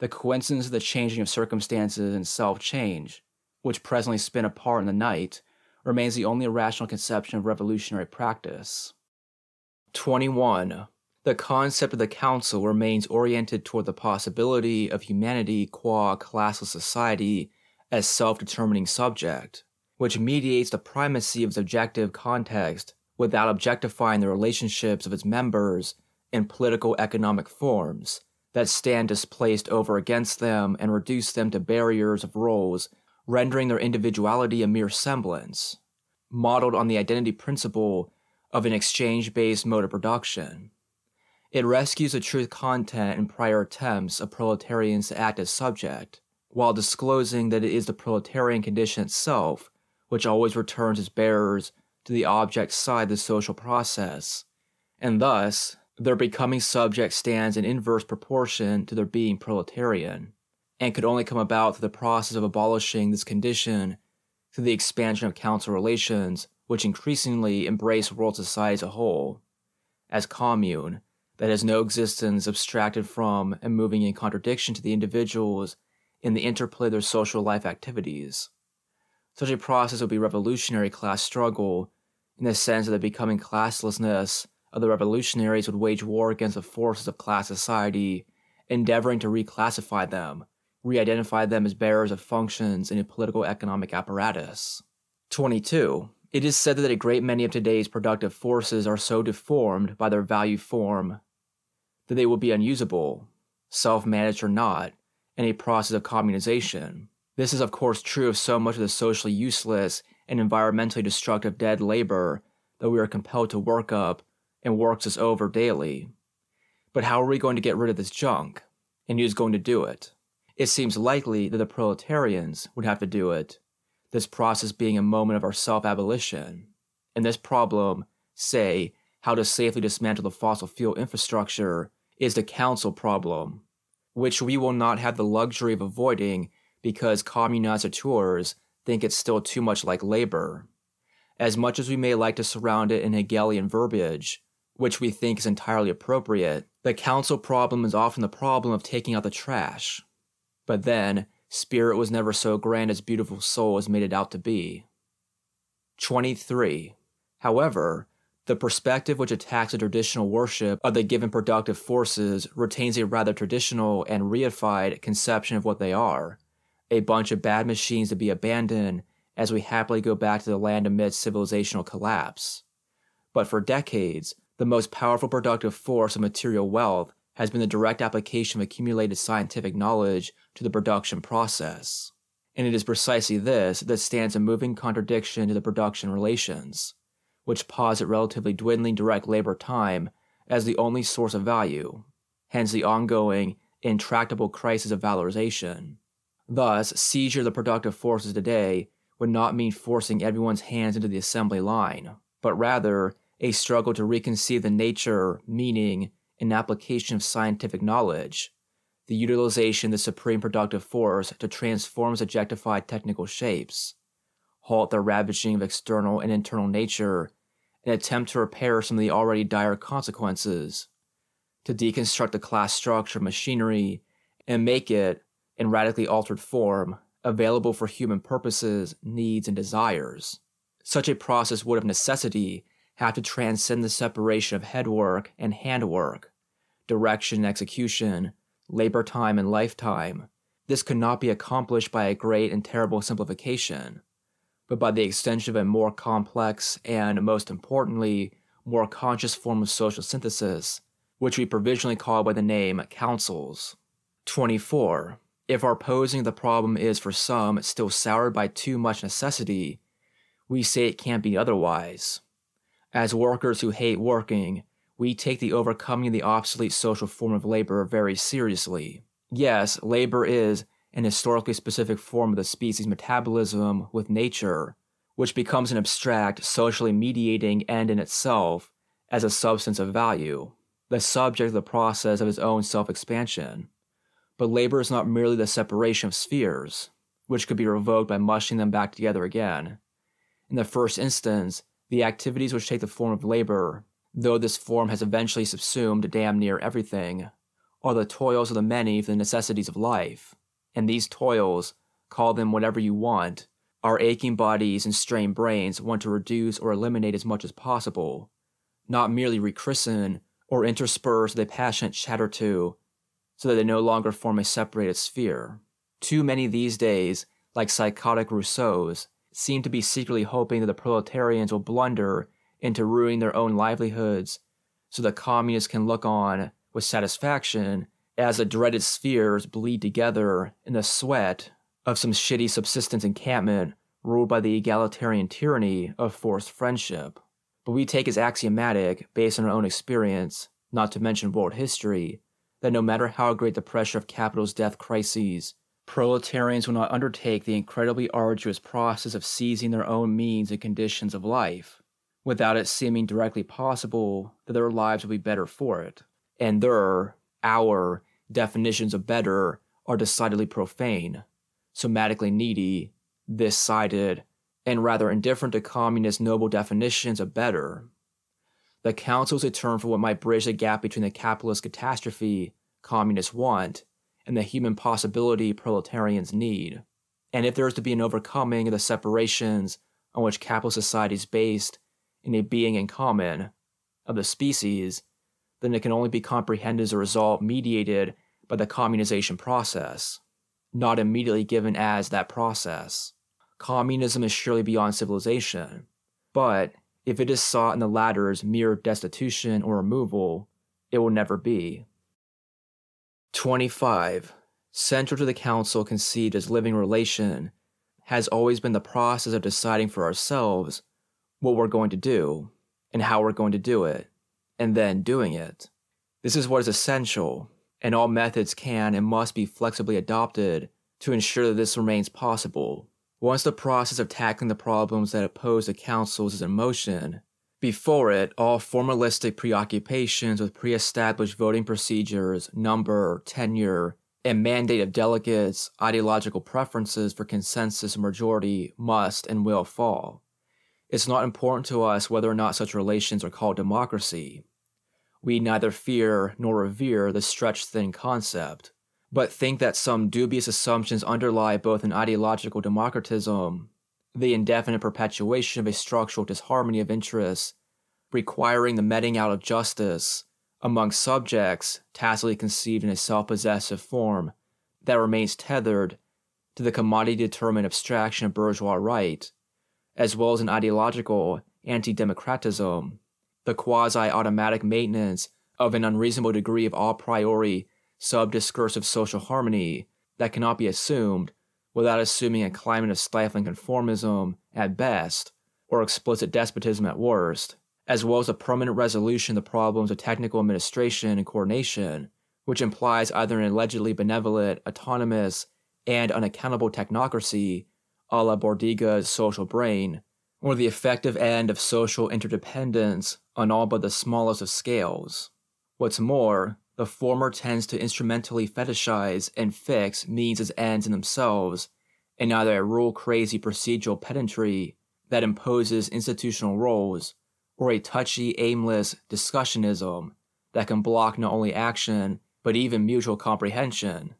the coincidence of the changing of circumstances and self change, which presently spin apart in the night, remains the only rational conception of revolutionary practice. 21. The concept of the council remains oriented toward the possibility of humanity qua classless society as self determining subject, which mediates the primacy of its objective context without objectifying the relationships of its members in political economic forms that stand displaced over against them and reduce them to barriers of roles, rendering their individuality a mere semblance, modeled on the identity principle of an exchange based mode of production. It rescues the truth content in prior attempts of proletarians to act as subject, while disclosing that it is the proletarian condition itself which always returns its bearers to the object side of the social process, and thus their becoming subject stands in inverse proportion to their being proletarian, and could only come about through the process of abolishing this condition through the expansion of council relations, which increasingly embrace world society as a whole, as commune, that has no existence abstracted from and moving in contradiction to the individuals in the interplay of their social life activities. Such a process would be revolutionary class struggle in the sense of the becoming classlessness of the revolutionaries would wage war against the forces of class society, endeavoring to reclassify them, re identify them as bearers of functions in a political economic apparatus. 22. It is said that a great many of today's productive forces are so deformed by their value form that they will be unusable, self managed or not, in a process of communization. This is, of course, true of so much of the socially useless and environmentally destructive dead labor that we are compelled to work up and works us over daily. But how are we going to get rid of this junk? And who's going to do it? It seems likely that the proletarians would have to do it, this process being a moment of our self abolition. And this problem, say, how to safely dismantle the fossil fuel infrastructure, is the council problem, which we will not have the luxury of avoiding because communizateurs think it's still too much like labor. As much as we may like to surround it in Hegelian verbiage, which we think is entirely appropriate, the council problem is often the problem of taking out the trash. But then, spirit was never so grand as beautiful soul has made it out to be. 23. However, the perspective which attacks the traditional worship of the given productive forces retains a rather traditional and reified conception of what they are a bunch of bad machines to be abandoned as we happily go back to the land amidst civilizational collapse. But for decades, the most powerful productive force of material wealth has been the direct application of accumulated scientific knowledge to the production process. And it is precisely this that stands in moving contradiction to the production relations which posit relatively dwindling direct labor time as the only source of value, hence the ongoing, intractable crisis of valorization. Thus, seizure of the productive forces today would not mean forcing everyone's hands into the assembly line, but rather a struggle to reconceive the nature, meaning, and application of scientific knowledge, the utilization of the supreme productive force to transform objectified technical shapes, halt the ravaging of external and internal nature, and attempt to repair some of the already dire consequences, to deconstruct the class structure of machinery and make it, in radically altered form, available for human purposes, needs, and desires. Such a process would of necessity have to transcend the separation of headwork and handwork, direction and execution, labor time and lifetime. This could not be accomplished by a great and terrible simplification but by the extension of a more complex and, most importantly, more conscious form of social synthesis, which we provisionally call by the name councils. 24. If our posing the problem is for some still soured by too much necessity, we say it can't be otherwise. As workers who hate working, we take the overcoming of the obsolete social form of labor very seriously. Yes, labor is, an historically specific form of the species' metabolism with nature, which becomes an abstract, socially mediating end in itself as a substance of value, the subject of the process of its own self expansion. But labor is not merely the separation of spheres, which could be revoked by mushing them back together again. In the first instance, the activities which take the form of labor, though this form has eventually subsumed damn near everything, are the toils of the many for the necessities of life and these toils, call them whatever you want, our aching bodies and strained brains want to reduce or eliminate as much as possible, not merely rechristen or intersperse the passionate chatter to, so that they no longer form a separated sphere. Too many these days, like psychotic Rousseaus, seem to be secretly hoping that the proletarians will blunder into ruining their own livelihoods so the communists can look on with satisfaction as the dreaded spheres bleed together in the sweat of some shitty subsistence encampment ruled by the egalitarian tyranny of forced friendship. But we take as axiomatic, based on our own experience, not to mention world history, that no matter how great the pressure of capital's death crises, proletarians will not undertake the incredibly arduous process of seizing their own means and conditions of life, without it seeming directly possible that their lives will be better for it. And their, our, definitions of better are decidedly profane, somatically needy, this sided, and rather indifferent to communist noble definitions of better. The council is a term for what might bridge the gap between the capitalist catastrophe communists want and the human possibility proletarians need. And if there is to be an overcoming of the separations on which capitalist society is based in a being in common of the species, then it can only be comprehended as a result mediated by the communization process, not immediately given as that process. Communism is surely beyond civilization, but if it is sought in the latter's mere destitution or removal, it will never be. 25. Central to the Council conceived as living relation has always been the process of deciding for ourselves what we're going to do and how we're going to do it, and then doing it. This is what is essential, and all methods can and must be flexibly adopted to ensure that this remains possible. Once the process of tackling the problems that oppose the councils is in motion, before it, all formalistic preoccupations with pre established voting procedures, number, tenure, and mandate of delegates, ideological preferences for consensus and majority must and will fall. It's not important to us whether or not such relations are called democracy. We neither fear nor revere the stretched thin concept, but think that some dubious assumptions underlie both an ideological democratism, the indefinite perpetuation of a structural disharmony of interests, requiring the meting out of justice among subjects tacitly conceived in a self possessive form that remains tethered to the commodity determined abstraction of bourgeois right, as well as an ideological anti democratism the quasi automatic maintenance of an unreasonable degree of a priori sub-discursive social harmony that cannot be assumed without assuming a climate of stifling conformism at best or explicit despotism at worst, as well as a permanent resolution of the problems of technical administration and coordination, which implies either an allegedly benevolent, autonomous, and unaccountable technocracy a la Bordiga's social brain, or the effective end of social interdependence on all but the smallest of scales. What's more, the former tends to instrumentally fetishize and fix means as ends in themselves, in either a rule crazy procedural pedantry that imposes institutional roles, or a touchy, aimless discussionism that can block not only action, but even mutual comprehension,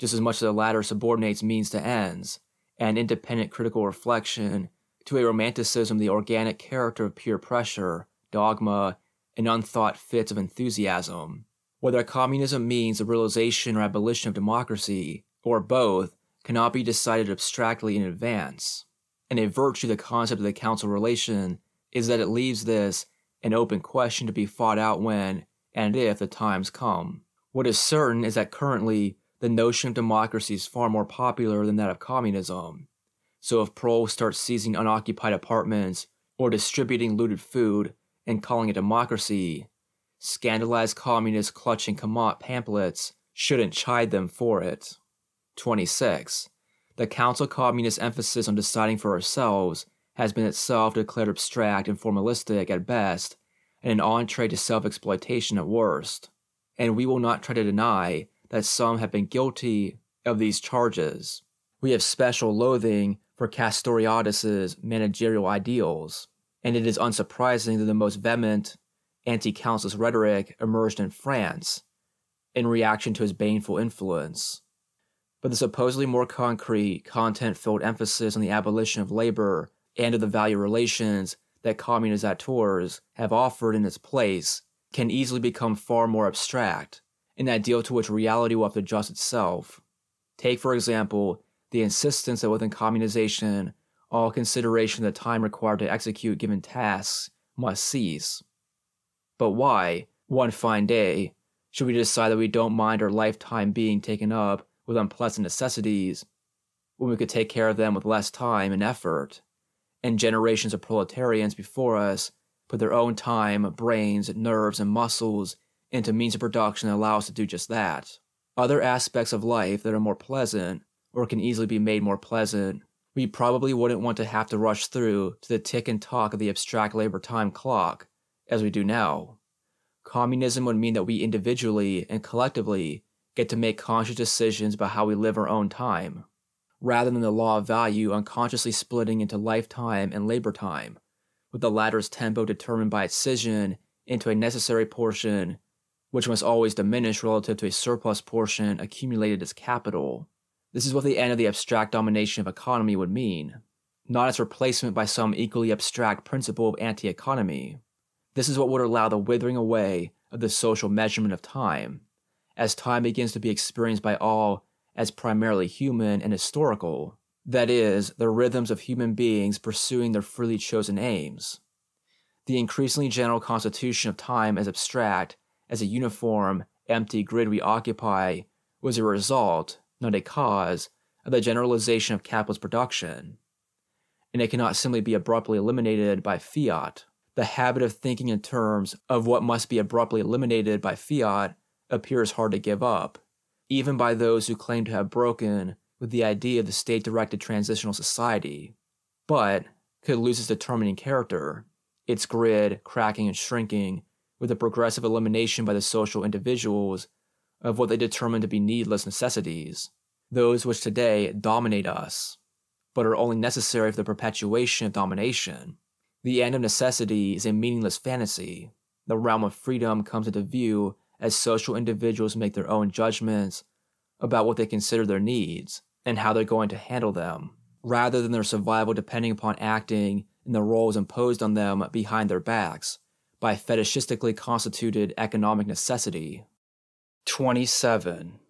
just as much as the latter subordinates means to ends, and independent critical reflection to a romanticism the organic character of peer pressure, dogma, and unthought fits of enthusiasm. Whether communism means the realization or abolition of democracy, or both, cannot be decided abstractly in advance. And a virtue of the concept of the council relation is that it leaves this an open question to be fought out when and if the times come. What is certain is that currently the notion of democracy is far more popular than that of communism, so if proles start seizing unoccupied apartments or distributing looted food and calling it democracy, scandalized communists clutching Camatte pamphlets shouldn't chide them for it. 26. The Council Communist emphasis on deciding for ourselves has been itself declared abstract and formalistic at best, and an entree to self exploitation at worst. And we will not try to deny that some have been guilty of these charges. We have special loathing for Castoriadis's managerial ideals, and it is unsurprising that the most vehement anti-councilist rhetoric emerged in France in reaction to his baneful influence. But the supposedly more concrete, content-filled emphasis on the abolition of labor and of the value relations that communisateurs have offered in its place can easily become far more abstract, an ideal to which reality will have to adjust itself. Take, for example, the insistence that within communization, all consideration of the time required to execute given tasks must cease. But why, one fine day, should we decide that we don't mind our lifetime being taken up with unpleasant necessities when we could take care of them with less time and effort? And generations of proletarians before us put their own time, brains, nerves, and muscles into means of production that allow us to do just that. Other aspects of life that are more pleasant or can easily be made more pleasant, we probably wouldn't want to have to rush through to the tick and talk of the abstract labor time clock, as we do now. Communism would mean that we individually and collectively get to make conscious decisions about how we live our own time, rather than the law of value unconsciously splitting into lifetime and labor time, with the latter's tempo determined by its scission into a necessary portion, which must always diminish relative to a surplus portion accumulated as capital. This is what the end of the abstract domination of economy would mean, not its replacement by some equally abstract principle of anti economy. This is what would allow the withering away of the social measurement of time, as time begins to be experienced by all as primarily human and historical, that is, the rhythms of human beings pursuing their freely chosen aims. The increasingly general constitution of time as abstract, as a uniform, empty grid we occupy, was a result, not a cause, of the generalization of capitalist production, and it cannot simply be abruptly eliminated by fiat. The habit of thinking in terms of what must be abruptly eliminated by fiat appears hard to give up, even by those who claim to have broken with the idea of the state directed transitional society, but could lose its determining character, its grid cracking and shrinking with the progressive elimination by the social individuals of what they determine to be needless necessities, those which today dominate us, but are only necessary for the perpetuation of domination. The end of necessity is a meaningless fantasy. The realm of freedom comes into view as social individuals make their own judgments about what they consider their needs and how they're going to handle them, rather than their survival depending upon acting in the roles imposed on them behind their backs by fetishistically constituted economic necessity. 27.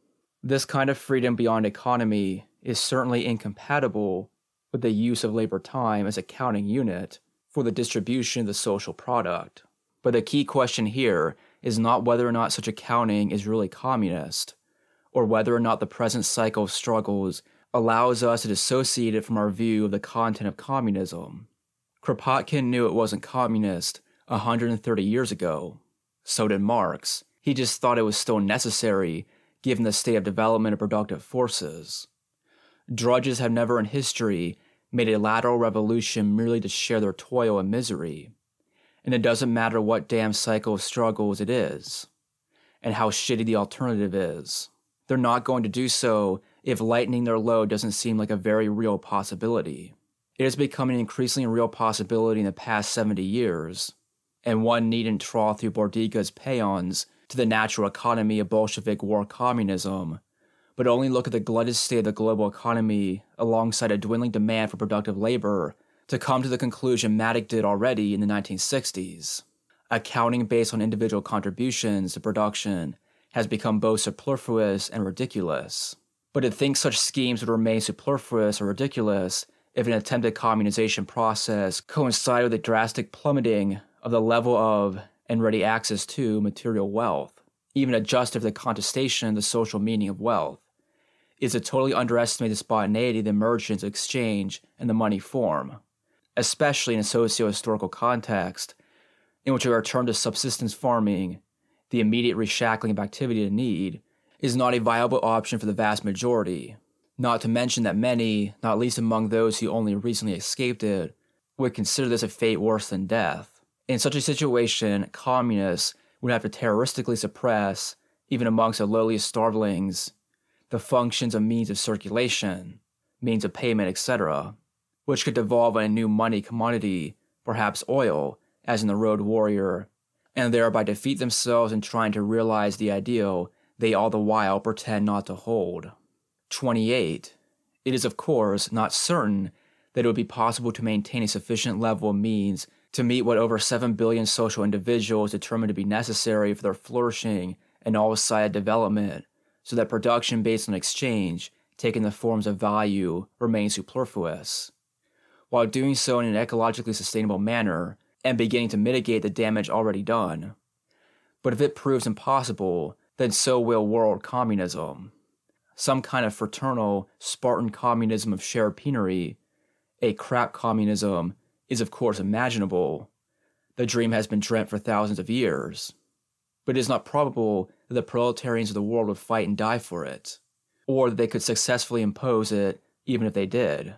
This kind of freedom beyond economy is certainly incompatible with the use of labor time as a counting unit for the distribution of the social product. But the key question here is not whether or not such accounting is really communist, or whether or not the present cycle of struggles allows us to dissociate it from our view of the content of communism. Kropotkin knew it wasn't communist 130 years ago. So did Marx. He just thought it was still necessary given the state of development of productive forces. Drudges have never in history made a lateral revolution merely to share their toil and misery and it doesn't matter what damn cycle of struggles it is, and how shitty the alternative is. They're not going to do so if lightening their load doesn't seem like a very real possibility. It has become an increasingly real possibility in the past 70 years, and one needn't trawl through Bourdieu's paeans to the natural economy of Bolshevik war communism, but only look at the glutted state of the global economy alongside a dwindling demand for productive labor to come to the conclusion Mattick did already in the 1960s. Accounting based on individual contributions to production has become both superfluous and ridiculous. But to think such schemes would remain superfluous or ridiculous if an attempted communization process coincided with a drastic plummeting of the level of and ready access to material wealth, even adjusted for the contestation of the social meaning of wealth, is to totally underestimate the spontaneity the emergence exchange and the money form especially in a socio historical context in which a return to subsistence farming, the immediate reshackling of activity to need, is not a viable option for the vast majority. Not to mention that many, not least among those who only recently escaped it, would consider this a fate worse than death. In such a situation, communists would have to terroristically suppress, even amongst the lowliest starvelings, the functions of means of circulation, means of payment, etc which could devolve on a new money commodity, perhaps oil, as in the Road Warrior, and thereby defeat themselves in trying to realize the ideal they all the while pretend not to hold. 28. It is, of course, not certain that it would be possible to maintain a sufficient level of means to meet what over 7 billion social individuals determine to be necessary for their flourishing and all sided development, so that production based on exchange, taking the forms of value, remains superfluous while doing so in an ecologically sustainable manner and beginning to mitigate the damage already done. But if it proves impossible, then so will world communism. Some kind of fraternal, Spartan communism of shared penury, a crap communism, is of course imaginable. The dream has been dreamt for thousands of years. But it is not probable that the proletarians of the world would fight and die for it, or that they could successfully impose it even if they did.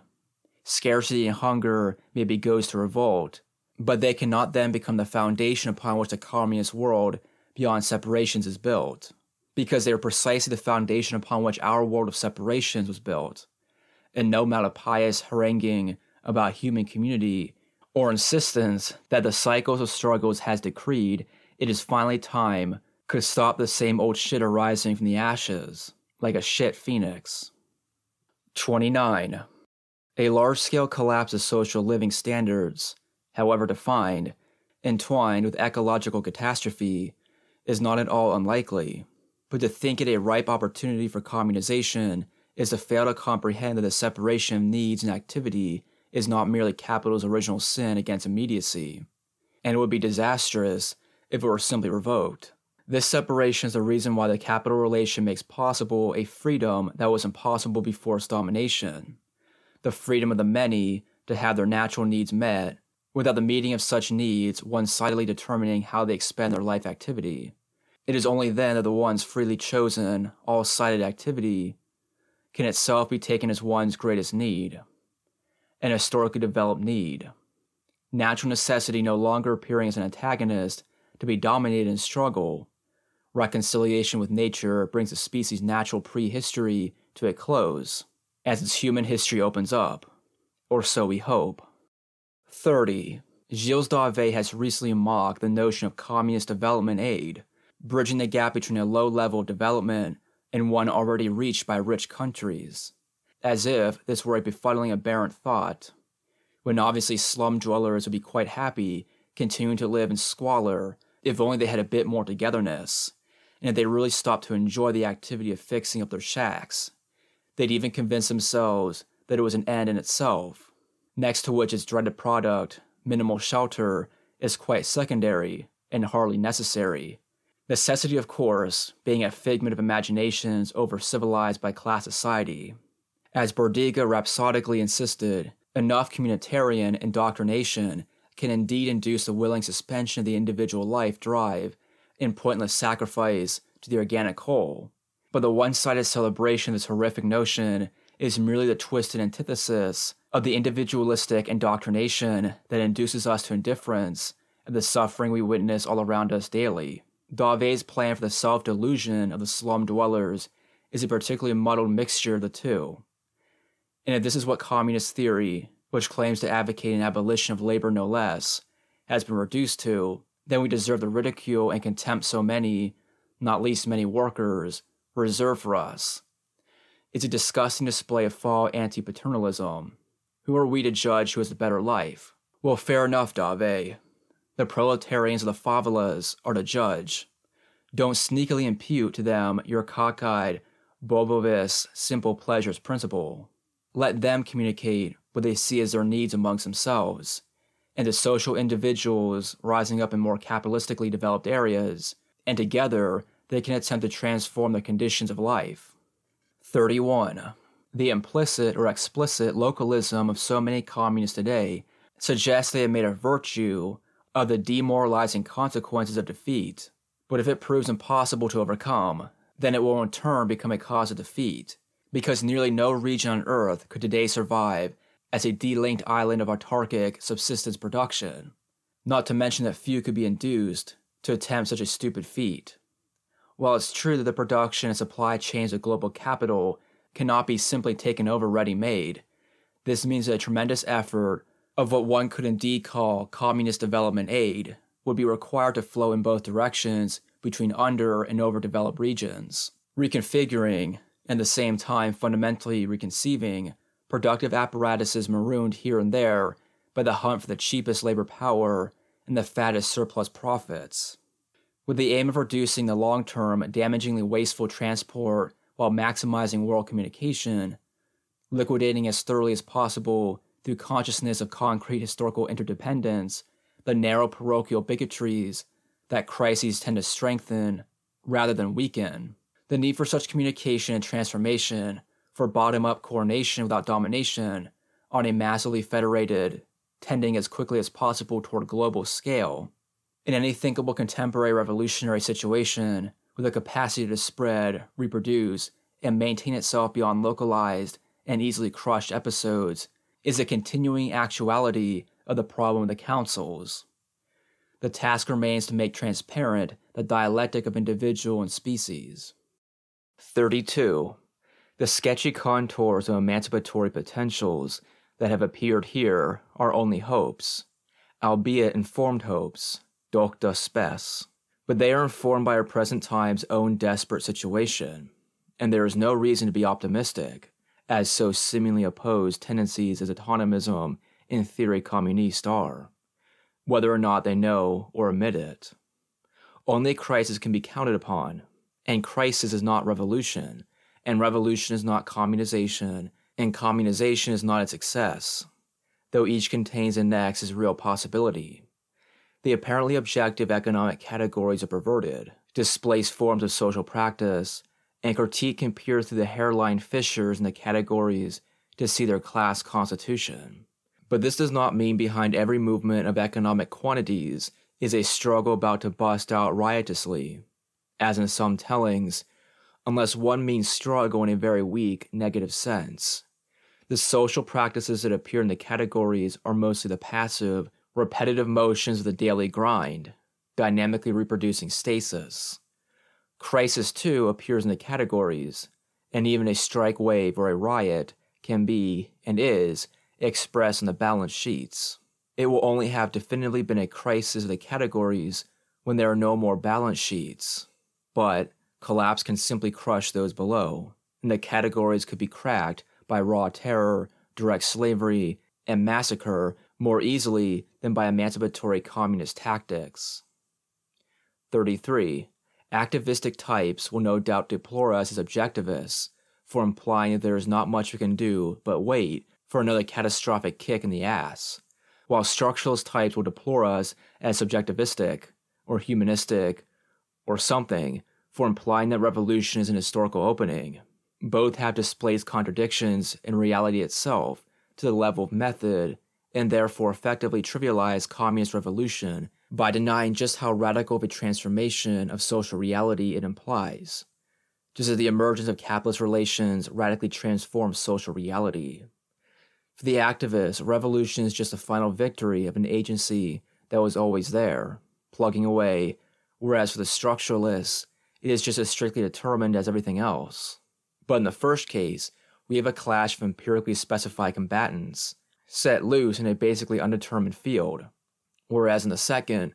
Scarcity and hunger may be goads to revolt, but they cannot then become the foundation upon which the communist world beyond separations is built, because they are precisely the foundation upon which our world of separations was built. And no amount of pious haranguing about human community or insistence that the cycles of struggles has decreed it is finally time could stop the same old shit arising from the ashes, like a shit phoenix. 29. A large scale collapse of social living standards, however defined, entwined with ecological catastrophe, is not at all unlikely. But to think it a ripe opportunity for communization is to fail to comprehend that the separation of needs and activity is not merely capital's original sin against immediacy, and it would be disastrous if it were simply revoked. This separation is the reason why the capital relation makes possible a freedom that was impossible before its domination the freedom of the many to have their natural needs met without the meeting of such needs one sidedly determining how they expend their life activity. It is only then that the one's freely chosen, all sided activity can itself be taken as one's greatest need, an historically developed need. Natural necessity no longer appearing as an antagonist to be dominated in struggle, reconciliation with nature brings the species' natural prehistory to a close as its human history opens up. Or so we hope. 30. Gilles Dauvé has recently mocked the notion of communist development aid, bridging the gap between a low level of development and one already reached by rich countries, as if this were a befuddling aberrant thought, when obviously slum dwellers would be quite happy continuing to live in squalor if only they had a bit more togetherness, and if they really stopped to enjoy the activity of fixing up their shacks. They'd even convince themselves that it was an end in itself, next to which its dreaded product, minimal shelter, is quite secondary and hardly necessary. Necessity, of course, being a figment of imaginations over civilized by class society. As Bordiga rhapsodically insisted, enough communitarian indoctrination can indeed induce a willing suspension of the individual life drive in pointless sacrifice to the organic whole. But the one sided celebration of this horrific notion is merely the twisted antithesis of the individualistic indoctrination that induces us to indifference and the suffering we witness all around us daily. Dauvé's plan for the self delusion of the slum dwellers is a particularly muddled mixture of the two. And if this is what communist theory, which claims to advocate an abolition of labor no less, has been reduced to, then we deserve the ridicule and contempt so many, not least many workers, reserve for us. It's a disgusting display of fall anti paternalism. Who are we to judge who has the better life? Well, fair enough, Dauvé. The proletarians of the favelas are to judge. Don't sneakily impute to them your cockeyed, Bobovist simple pleasures principle. Let them communicate what they see as their needs amongst themselves, and to social individuals rising up in more capitalistically developed areas, and together they can attempt to transform the conditions of life. 31. The implicit or explicit localism of so many communists today suggests they have made a virtue of the demoralizing consequences of defeat, but if it proves impossible to overcome, then it will in turn become a cause of defeat, because nearly no region on Earth could today survive as a delinked island of autarkic subsistence production, not to mention that few could be induced to attempt such a stupid feat. While it's true that the production and supply chains of global capital cannot be simply taken over ready made, this means that a tremendous effort of what one could indeed call communist development aid would be required to flow in both directions between under and overdeveloped regions, reconfiguring, and at the same time fundamentally reconceiving, productive apparatuses marooned here and there by the hunt for the cheapest labor power and the fattest surplus profits. With the aim of reducing the long term, damagingly wasteful transport while maximizing world communication, liquidating as thoroughly as possible through consciousness of concrete historical interdependence, the narrow parochial bigotries that crises tend to strengthen rather than weaken. The need for such communication and transformation, for bottom up coordination without domination, on a massively federated, tending as quickly as possible toward global scale. In any thinkable contemporary revolutionary situation, with the capacity to spread, reproduce, and maintain itself beyond localized and easily crushed episodes, is a continuing actuality of the problem of the councils. The task remains to make transparent the dialectic of individual and species. 32. The sketchy contours of emancipatory potentials that have appeared here are only hopes, albeit informed hopes, docta spes. But they are informed by our present time's own desperate situation, and there is no reason to be optimistic as so seemingly opposed tendencies as autonomism and theory communiste are, whether or not they know or admit it. Only crisis can be counted upon, and crisis is not revolution, and revolution is not communization, and communization is not its success, though each contains in nuce its real possibility. The apparently objective economic categories are perverted, displace forms of social practice, and critique can peer through the hairline fissures in the categories to see their class constitution. But this does not mean behind every movement of economic quantities is a struggle about to bust out riotously, as in some tellings, unless one means struggle in a very weak, negative sense. The social practices that appear in the categories are mostly the passive, repetitive motions of the daily grind, dynamically reproducing stasis. Crisis, too, appears in the categories, and even a strike wave or a riot can be, and is, expressed in the balance sheets. It will only have definitively been a crisis of the categories when there are no more balance sheets. But collapse can simply crush those below, and the categories could be cracked by raw terror, direct slavery, and massacre more easily than by emancipatory communist tactics. 33. Activistic types will no doubt deplore us as objectivists for implying that there is not much we can do but wait for another catastrophic kick in the ass, while structuralist types will deplore us as subjectivistic, or humanistic, or something, for implying that revolution is an historical opening. Both have displaced contradictions in reality itself to the level of method, and therefore effectively trivialize communist revolution by denying just how radical of a transformation of social reality it implies, just as the emergence of capitalist relations radically transforms social reality. For the activists, revolution is just a final victory of an agency that was always there, plugging away, whereas for the structuralists, is just as strictly determined as everything else. But in the first case, we have a clash of empirically specified combatants, set loose in a basically undetermined field, whereas in the second,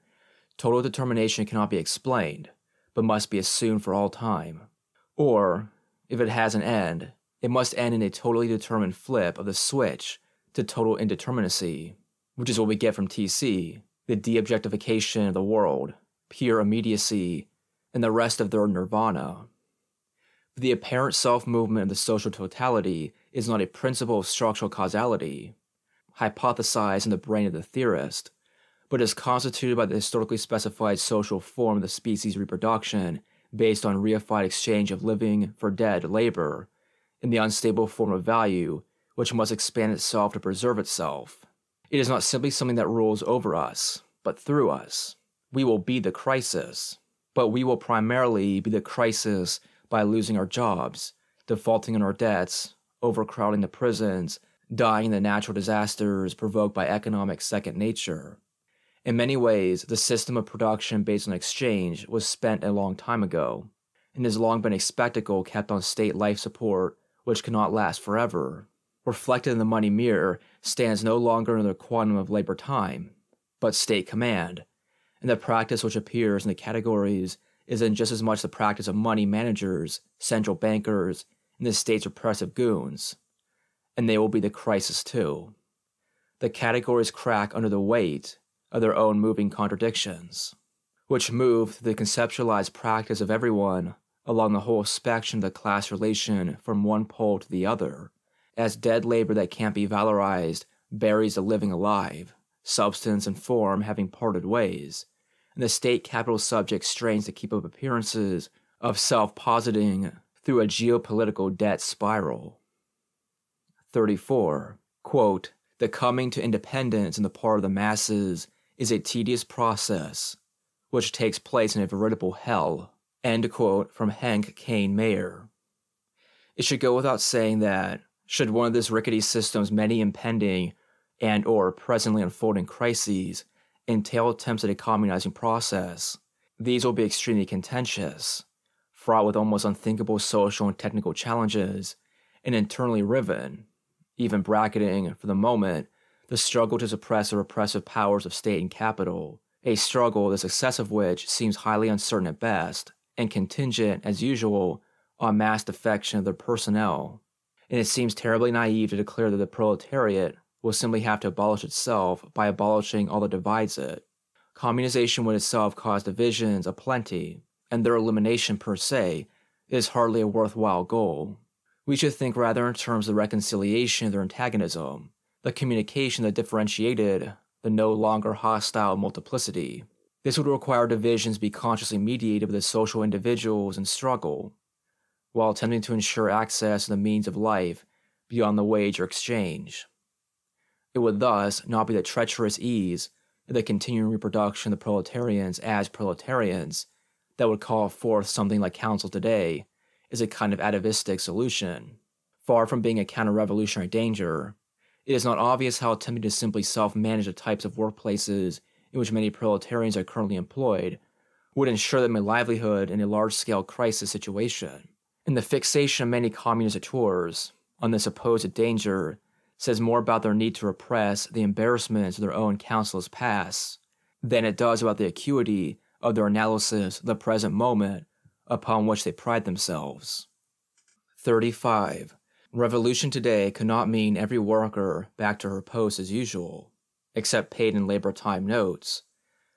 total determination cannot be explained, but must be assumed for all time. Or, if it has an end, it must end in a totally determined flip of the switch to total indeterminacy, which is what we get from TC, the de objectification of the world, pure immediacy, and the rest of their nirvana. The apparent self movement of the social totality is not a principle of structural causality, hypothesized in the brain of the theorist, but is constituted by the historically specified social form of the species reproduction based on reified exchange of living for dead labor in the unstable form of value, which must expand itself to preserve itself. It is not simply something that rules over us, but through us. We will be the crisis, but we will primarily be the crisis by losing our jobs, defaulting on our debts, overcrowding the prisons, dying in the natural disasters provoked by economic second nature. In many ways, the system of production based on exchange was spent a long time ago, and has long been a spectacle kept on state life support which cannot last forever. Reflected in the money mirror stands no longer the quantum of labor time, but state command, and the practice which appears in the categories is in just as much the practice of money managers, central bankers, and the state's repressive goons. And they will be the crisis too. The categories crack under the weight of their own moving contradictions, which move through the conceptualized practice of everyone along the whole spectrum of the class relation from one pole to the other, as dead labor that can't be valorized buries the living alive, substance and form having parted ways, and the state capital subject strains to keep up appearances of self positing through a geopolitical debt spiral. 34. Quote, the coming to independence on the part of the masses is a tedious process, which takes place in a veritable hell End quote from Henk Canne Meijer. It should go without saying that, should one of this rickety system's many impending and or presently unfolding crises entail attempts at a communizing process, these will be extremely contentious, fraught with almost unthinkable social and technical challenges, and internally riven, even bracketing, for the moment, the struggle to suppress the repressive powers of state and capital, a struggle the success of which seems highly uncertain at best, and contingent, as usual, on mass defection of their personnel. And it seems terribly naive to declare that the proletariat will simply have to abolish itself by abolishing all that divides it. Communization would itself cause divisions aplenty, and their elimination per se is hardly a worthwhile goal. We should think rather in terms of the reconciliation of their antagonism, the communication that differentiated the no longer hostile multiplicity. This would require divisions be consciously mediated with the social individuals in struggle, while attempting to ensure access to the means of life beyond the wage or exchange. It would thus not be the treacherous ease of the continuing reproduction of the proletarians as proletarians that would call forth something like council today is a kind of atavistic solution. Far from being a counter revolutionary danger, it is not obvious how attempting to simply self manage the types of workplaces in which many proletarians are currently employed would ensure them a livelihood in a large scale crisis situation. And the fixation of many communisateurs on this supposed danger says more about their need to repress the embarrassments of their own council's past than it does about the acuity of their analysis of the present moment upon which they pride themselves. 35. Revolution today cannot mean every worker back to her post as usual, except paid in labor time notes,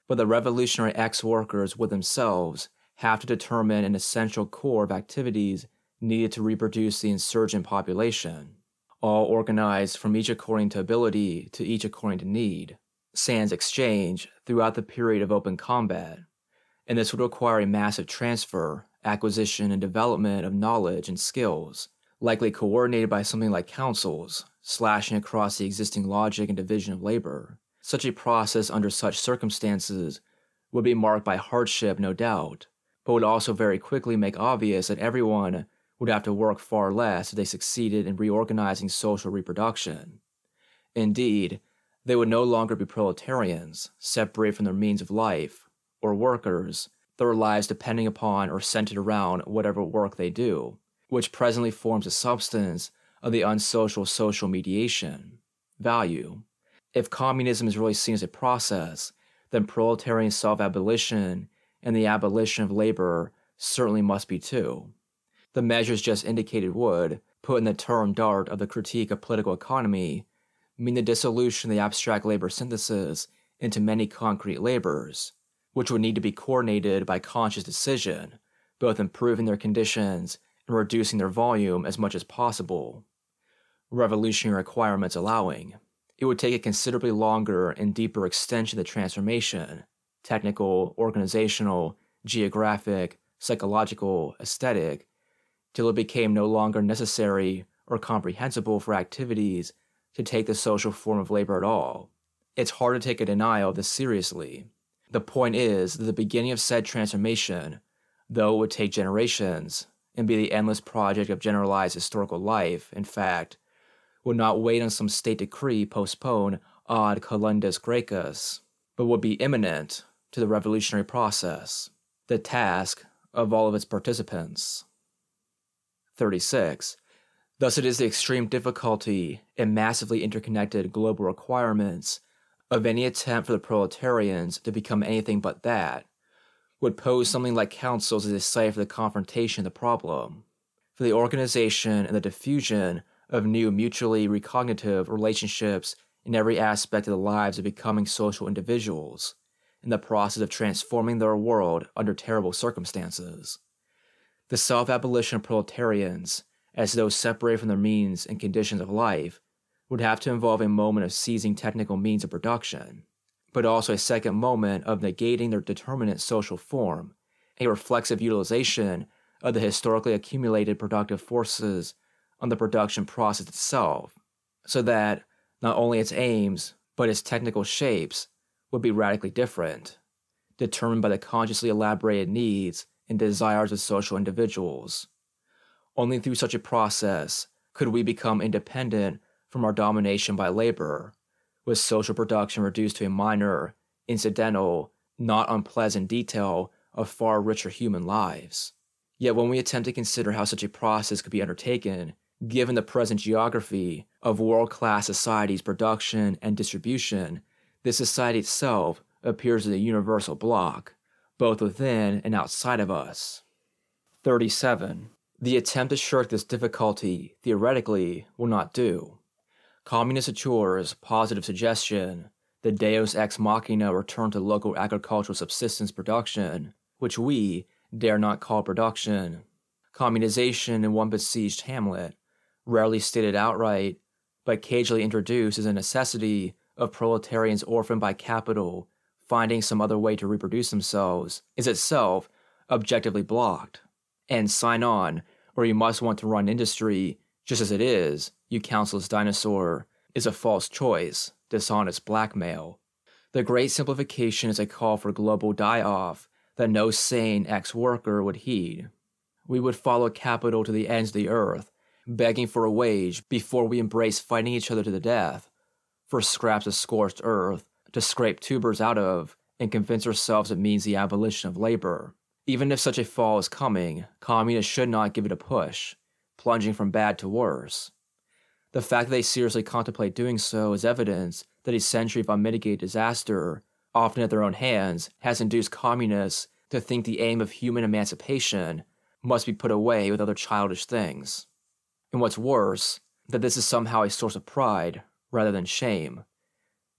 but the revolutionary ex workers would themselves have to determine an essential core of activities needed to reproduce the insurgent population, all organized from each according to ability to each according to need, sans exchange throughout the period of open combat. And this would require a massive transfer, acquisition, and development of knowledge and skills likely coordinated by something like councils, slashing across the existing logic and division of labor. Such a process under such circumstances would be marked by hardship, no doubt, but would also very quickly make obvious that everyone would have to work far less if they succeeded in reorganizing social reproduction. Indeed, they would no longer be proletarians, separated from their means of life, or workers, their lives depending upon or centered around whatever work they do which presently forms the substance of the unsocial social mediation, value. If communism is really seen as a process, then proletarian self abolition and the abolition of labor certainly must be too. The measures just indicated would, put in the term dart of the critique of political economy, mean the dissolution of the abstract labor synthesis into many concrete labors, which would need to be coordinated by conscious decision, both improving their conditions and reducing their volume as much as possible, revolutionary requirements allowing. It would take a considerably longer and deeper extension of the transformation technical, organizational, geographic, psychological, aesthetic till it became no longer necessary or comprehensible for activities to take the social form of labor at all. It's hard to take a denial of this seriously. The point is that the beginning of said transformation, though it would take generations, and be the endless project of generalized historical life, in fact, would not wait on some state decree postponed ad calendas Graecas, but would be immanent to the revolutionary process, the task of all of its participants. 36. Thus, it is the extreme difficulty and massively interconnected global requirements of any attempt for the proletarians to become anything but that would pose something like councils as a site for the confrontation of the problem, for the organization and the diffusion of new mutually recognitive relationships in every aspect of the lives of becoming social individuals, in the process of transforming their world under terrible circumstances. The self abolition of proletarians, as those separated from their means and conditions of life, would have to involve a moment of seizing technical means of production but also a second moment of negating their determinate social form, a reflexive utilization of the historically accumulated productive forces on the production process itself, so that not only its aims, but its technical shapes would be radically different, determined by the consciously elaborated needs and desires of social individuals. Only through such a process could we become independent from our domination by labor with social production reduced to a minor, incidental, not unpleasant detail of far richer human lives. Yet when we attempt to consider how such a process could be undertaken, given the present geography of world class society's production and distribution, this society itself appears as a universal block, both within and outside of us. 37. The attempt to shirk this difficulty, theoretically, will not do. Communisateurs' positive suggestion, the deus ex machina return to local agricultural subsistence production, which we dare not call production. Communization in one besieged hamlet, rarely stated outright, but cagely introduced as a necessity of proletarians orphaned by capital, finding some other way to reproduce themselves is itself objectively blocked. And sign on, or you must want to run industry just as it is, you councilist dinosaur, is a false choice, dishonest blackmail. The great simplification is a call for global die off that no sane ex worker would heed. We would follow capital to the ends of the earth, begging for a wage before we embrace fighting each other to the death, for scraps of scorched earth to scrape tubers out of and convince ourselves it means the abolition of labor. Even if such a fall is coming, communists should not give it a push, plunging from bad to worse. The fact that they seriously contemplate doing so is evidence that a century of unmitigated disaster, often at their own hands, has induced communists to think the aim of human emancipation must be put away with other childish things. And what's worse, that this is somehow a source of pride rather than shame.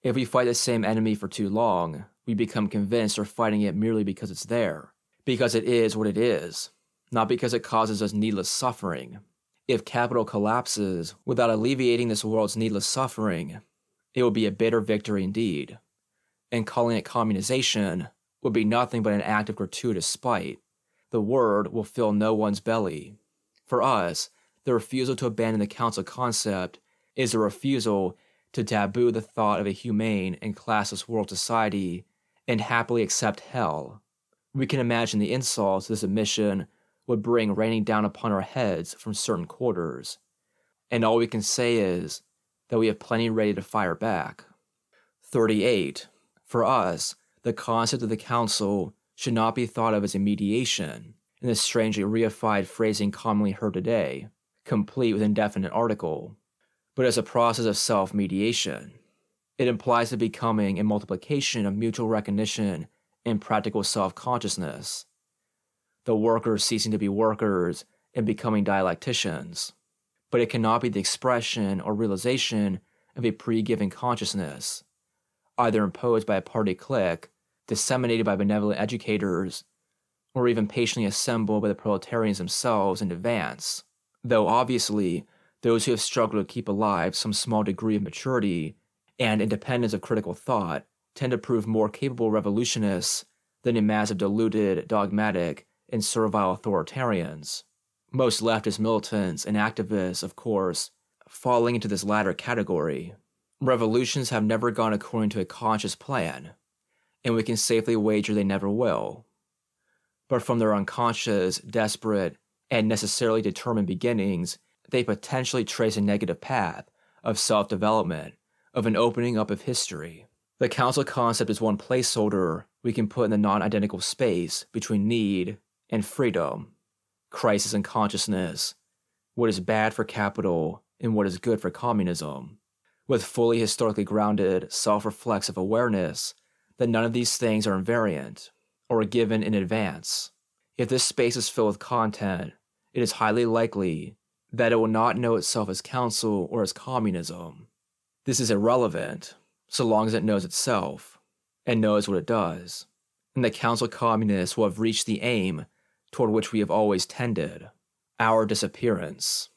If we fight the same enemy for too long, we become convinced we're fighting it merely because it's there, because it is what it is, not because it causes us needless suffering. If capital collapses without alleviating this world's needless suffering, it will be a bitter victory indeed. And calling it communization would be nothing but an act of gratuitous spite. The word will fill no one's belly. For us, the refusal to abandon the council concept is a refusal to taboo the thought of a humane and classless world society and happily accept hell. We can imagine the insults this admission would bring raining down upon our heads from certain quarters, and all we can say is that we have plenty ready to fire back. 38. For us, the concept of the council should not be thought of as a mediation, in the strangely reified phrasing commonly heard today, complete with indefinite article, but as a process of self mediation. It implies the becoming and multiplication of mutual recognition and practical self consciousness. The workers ceasing to be workers and becoming dialecticians. But it cannot be the expression or realization of a pre given consciousness, either imposed by a party clique, disseminated by benevolent educators, or even patiently assembled by the proletarians themselves in advance. Though obviously, those who have struggled to keep alive some small degree of maturity and independence of critical thought tend to prove more capable revolutionists than a mass of deluded, dogmatic, and servile authoritarians. Most leftist militants and activists, of course, falling into this latter category. Revolutions have never gone according to a conscious plan, and we can safely wager they never will. But from their unconscious, desperate, and necessarily determined beginnings, they potentially trace a negative path of self development of an opening up of history. The council concept is one placeholder we can put in the non identical space between need and freedom, crisis and consciousness, what is bad for capital and what is good for communism, with fully historically grounded, self reflexive awareness that none of these things are invariant or given in advance. If this space is filled with content, it is highly likely that it will not know itself as council or as communism. This is irrelevant so long as it knows itself and knows what it does. And the Council Communists will have reached the aim toward which we have always tended our disappearance.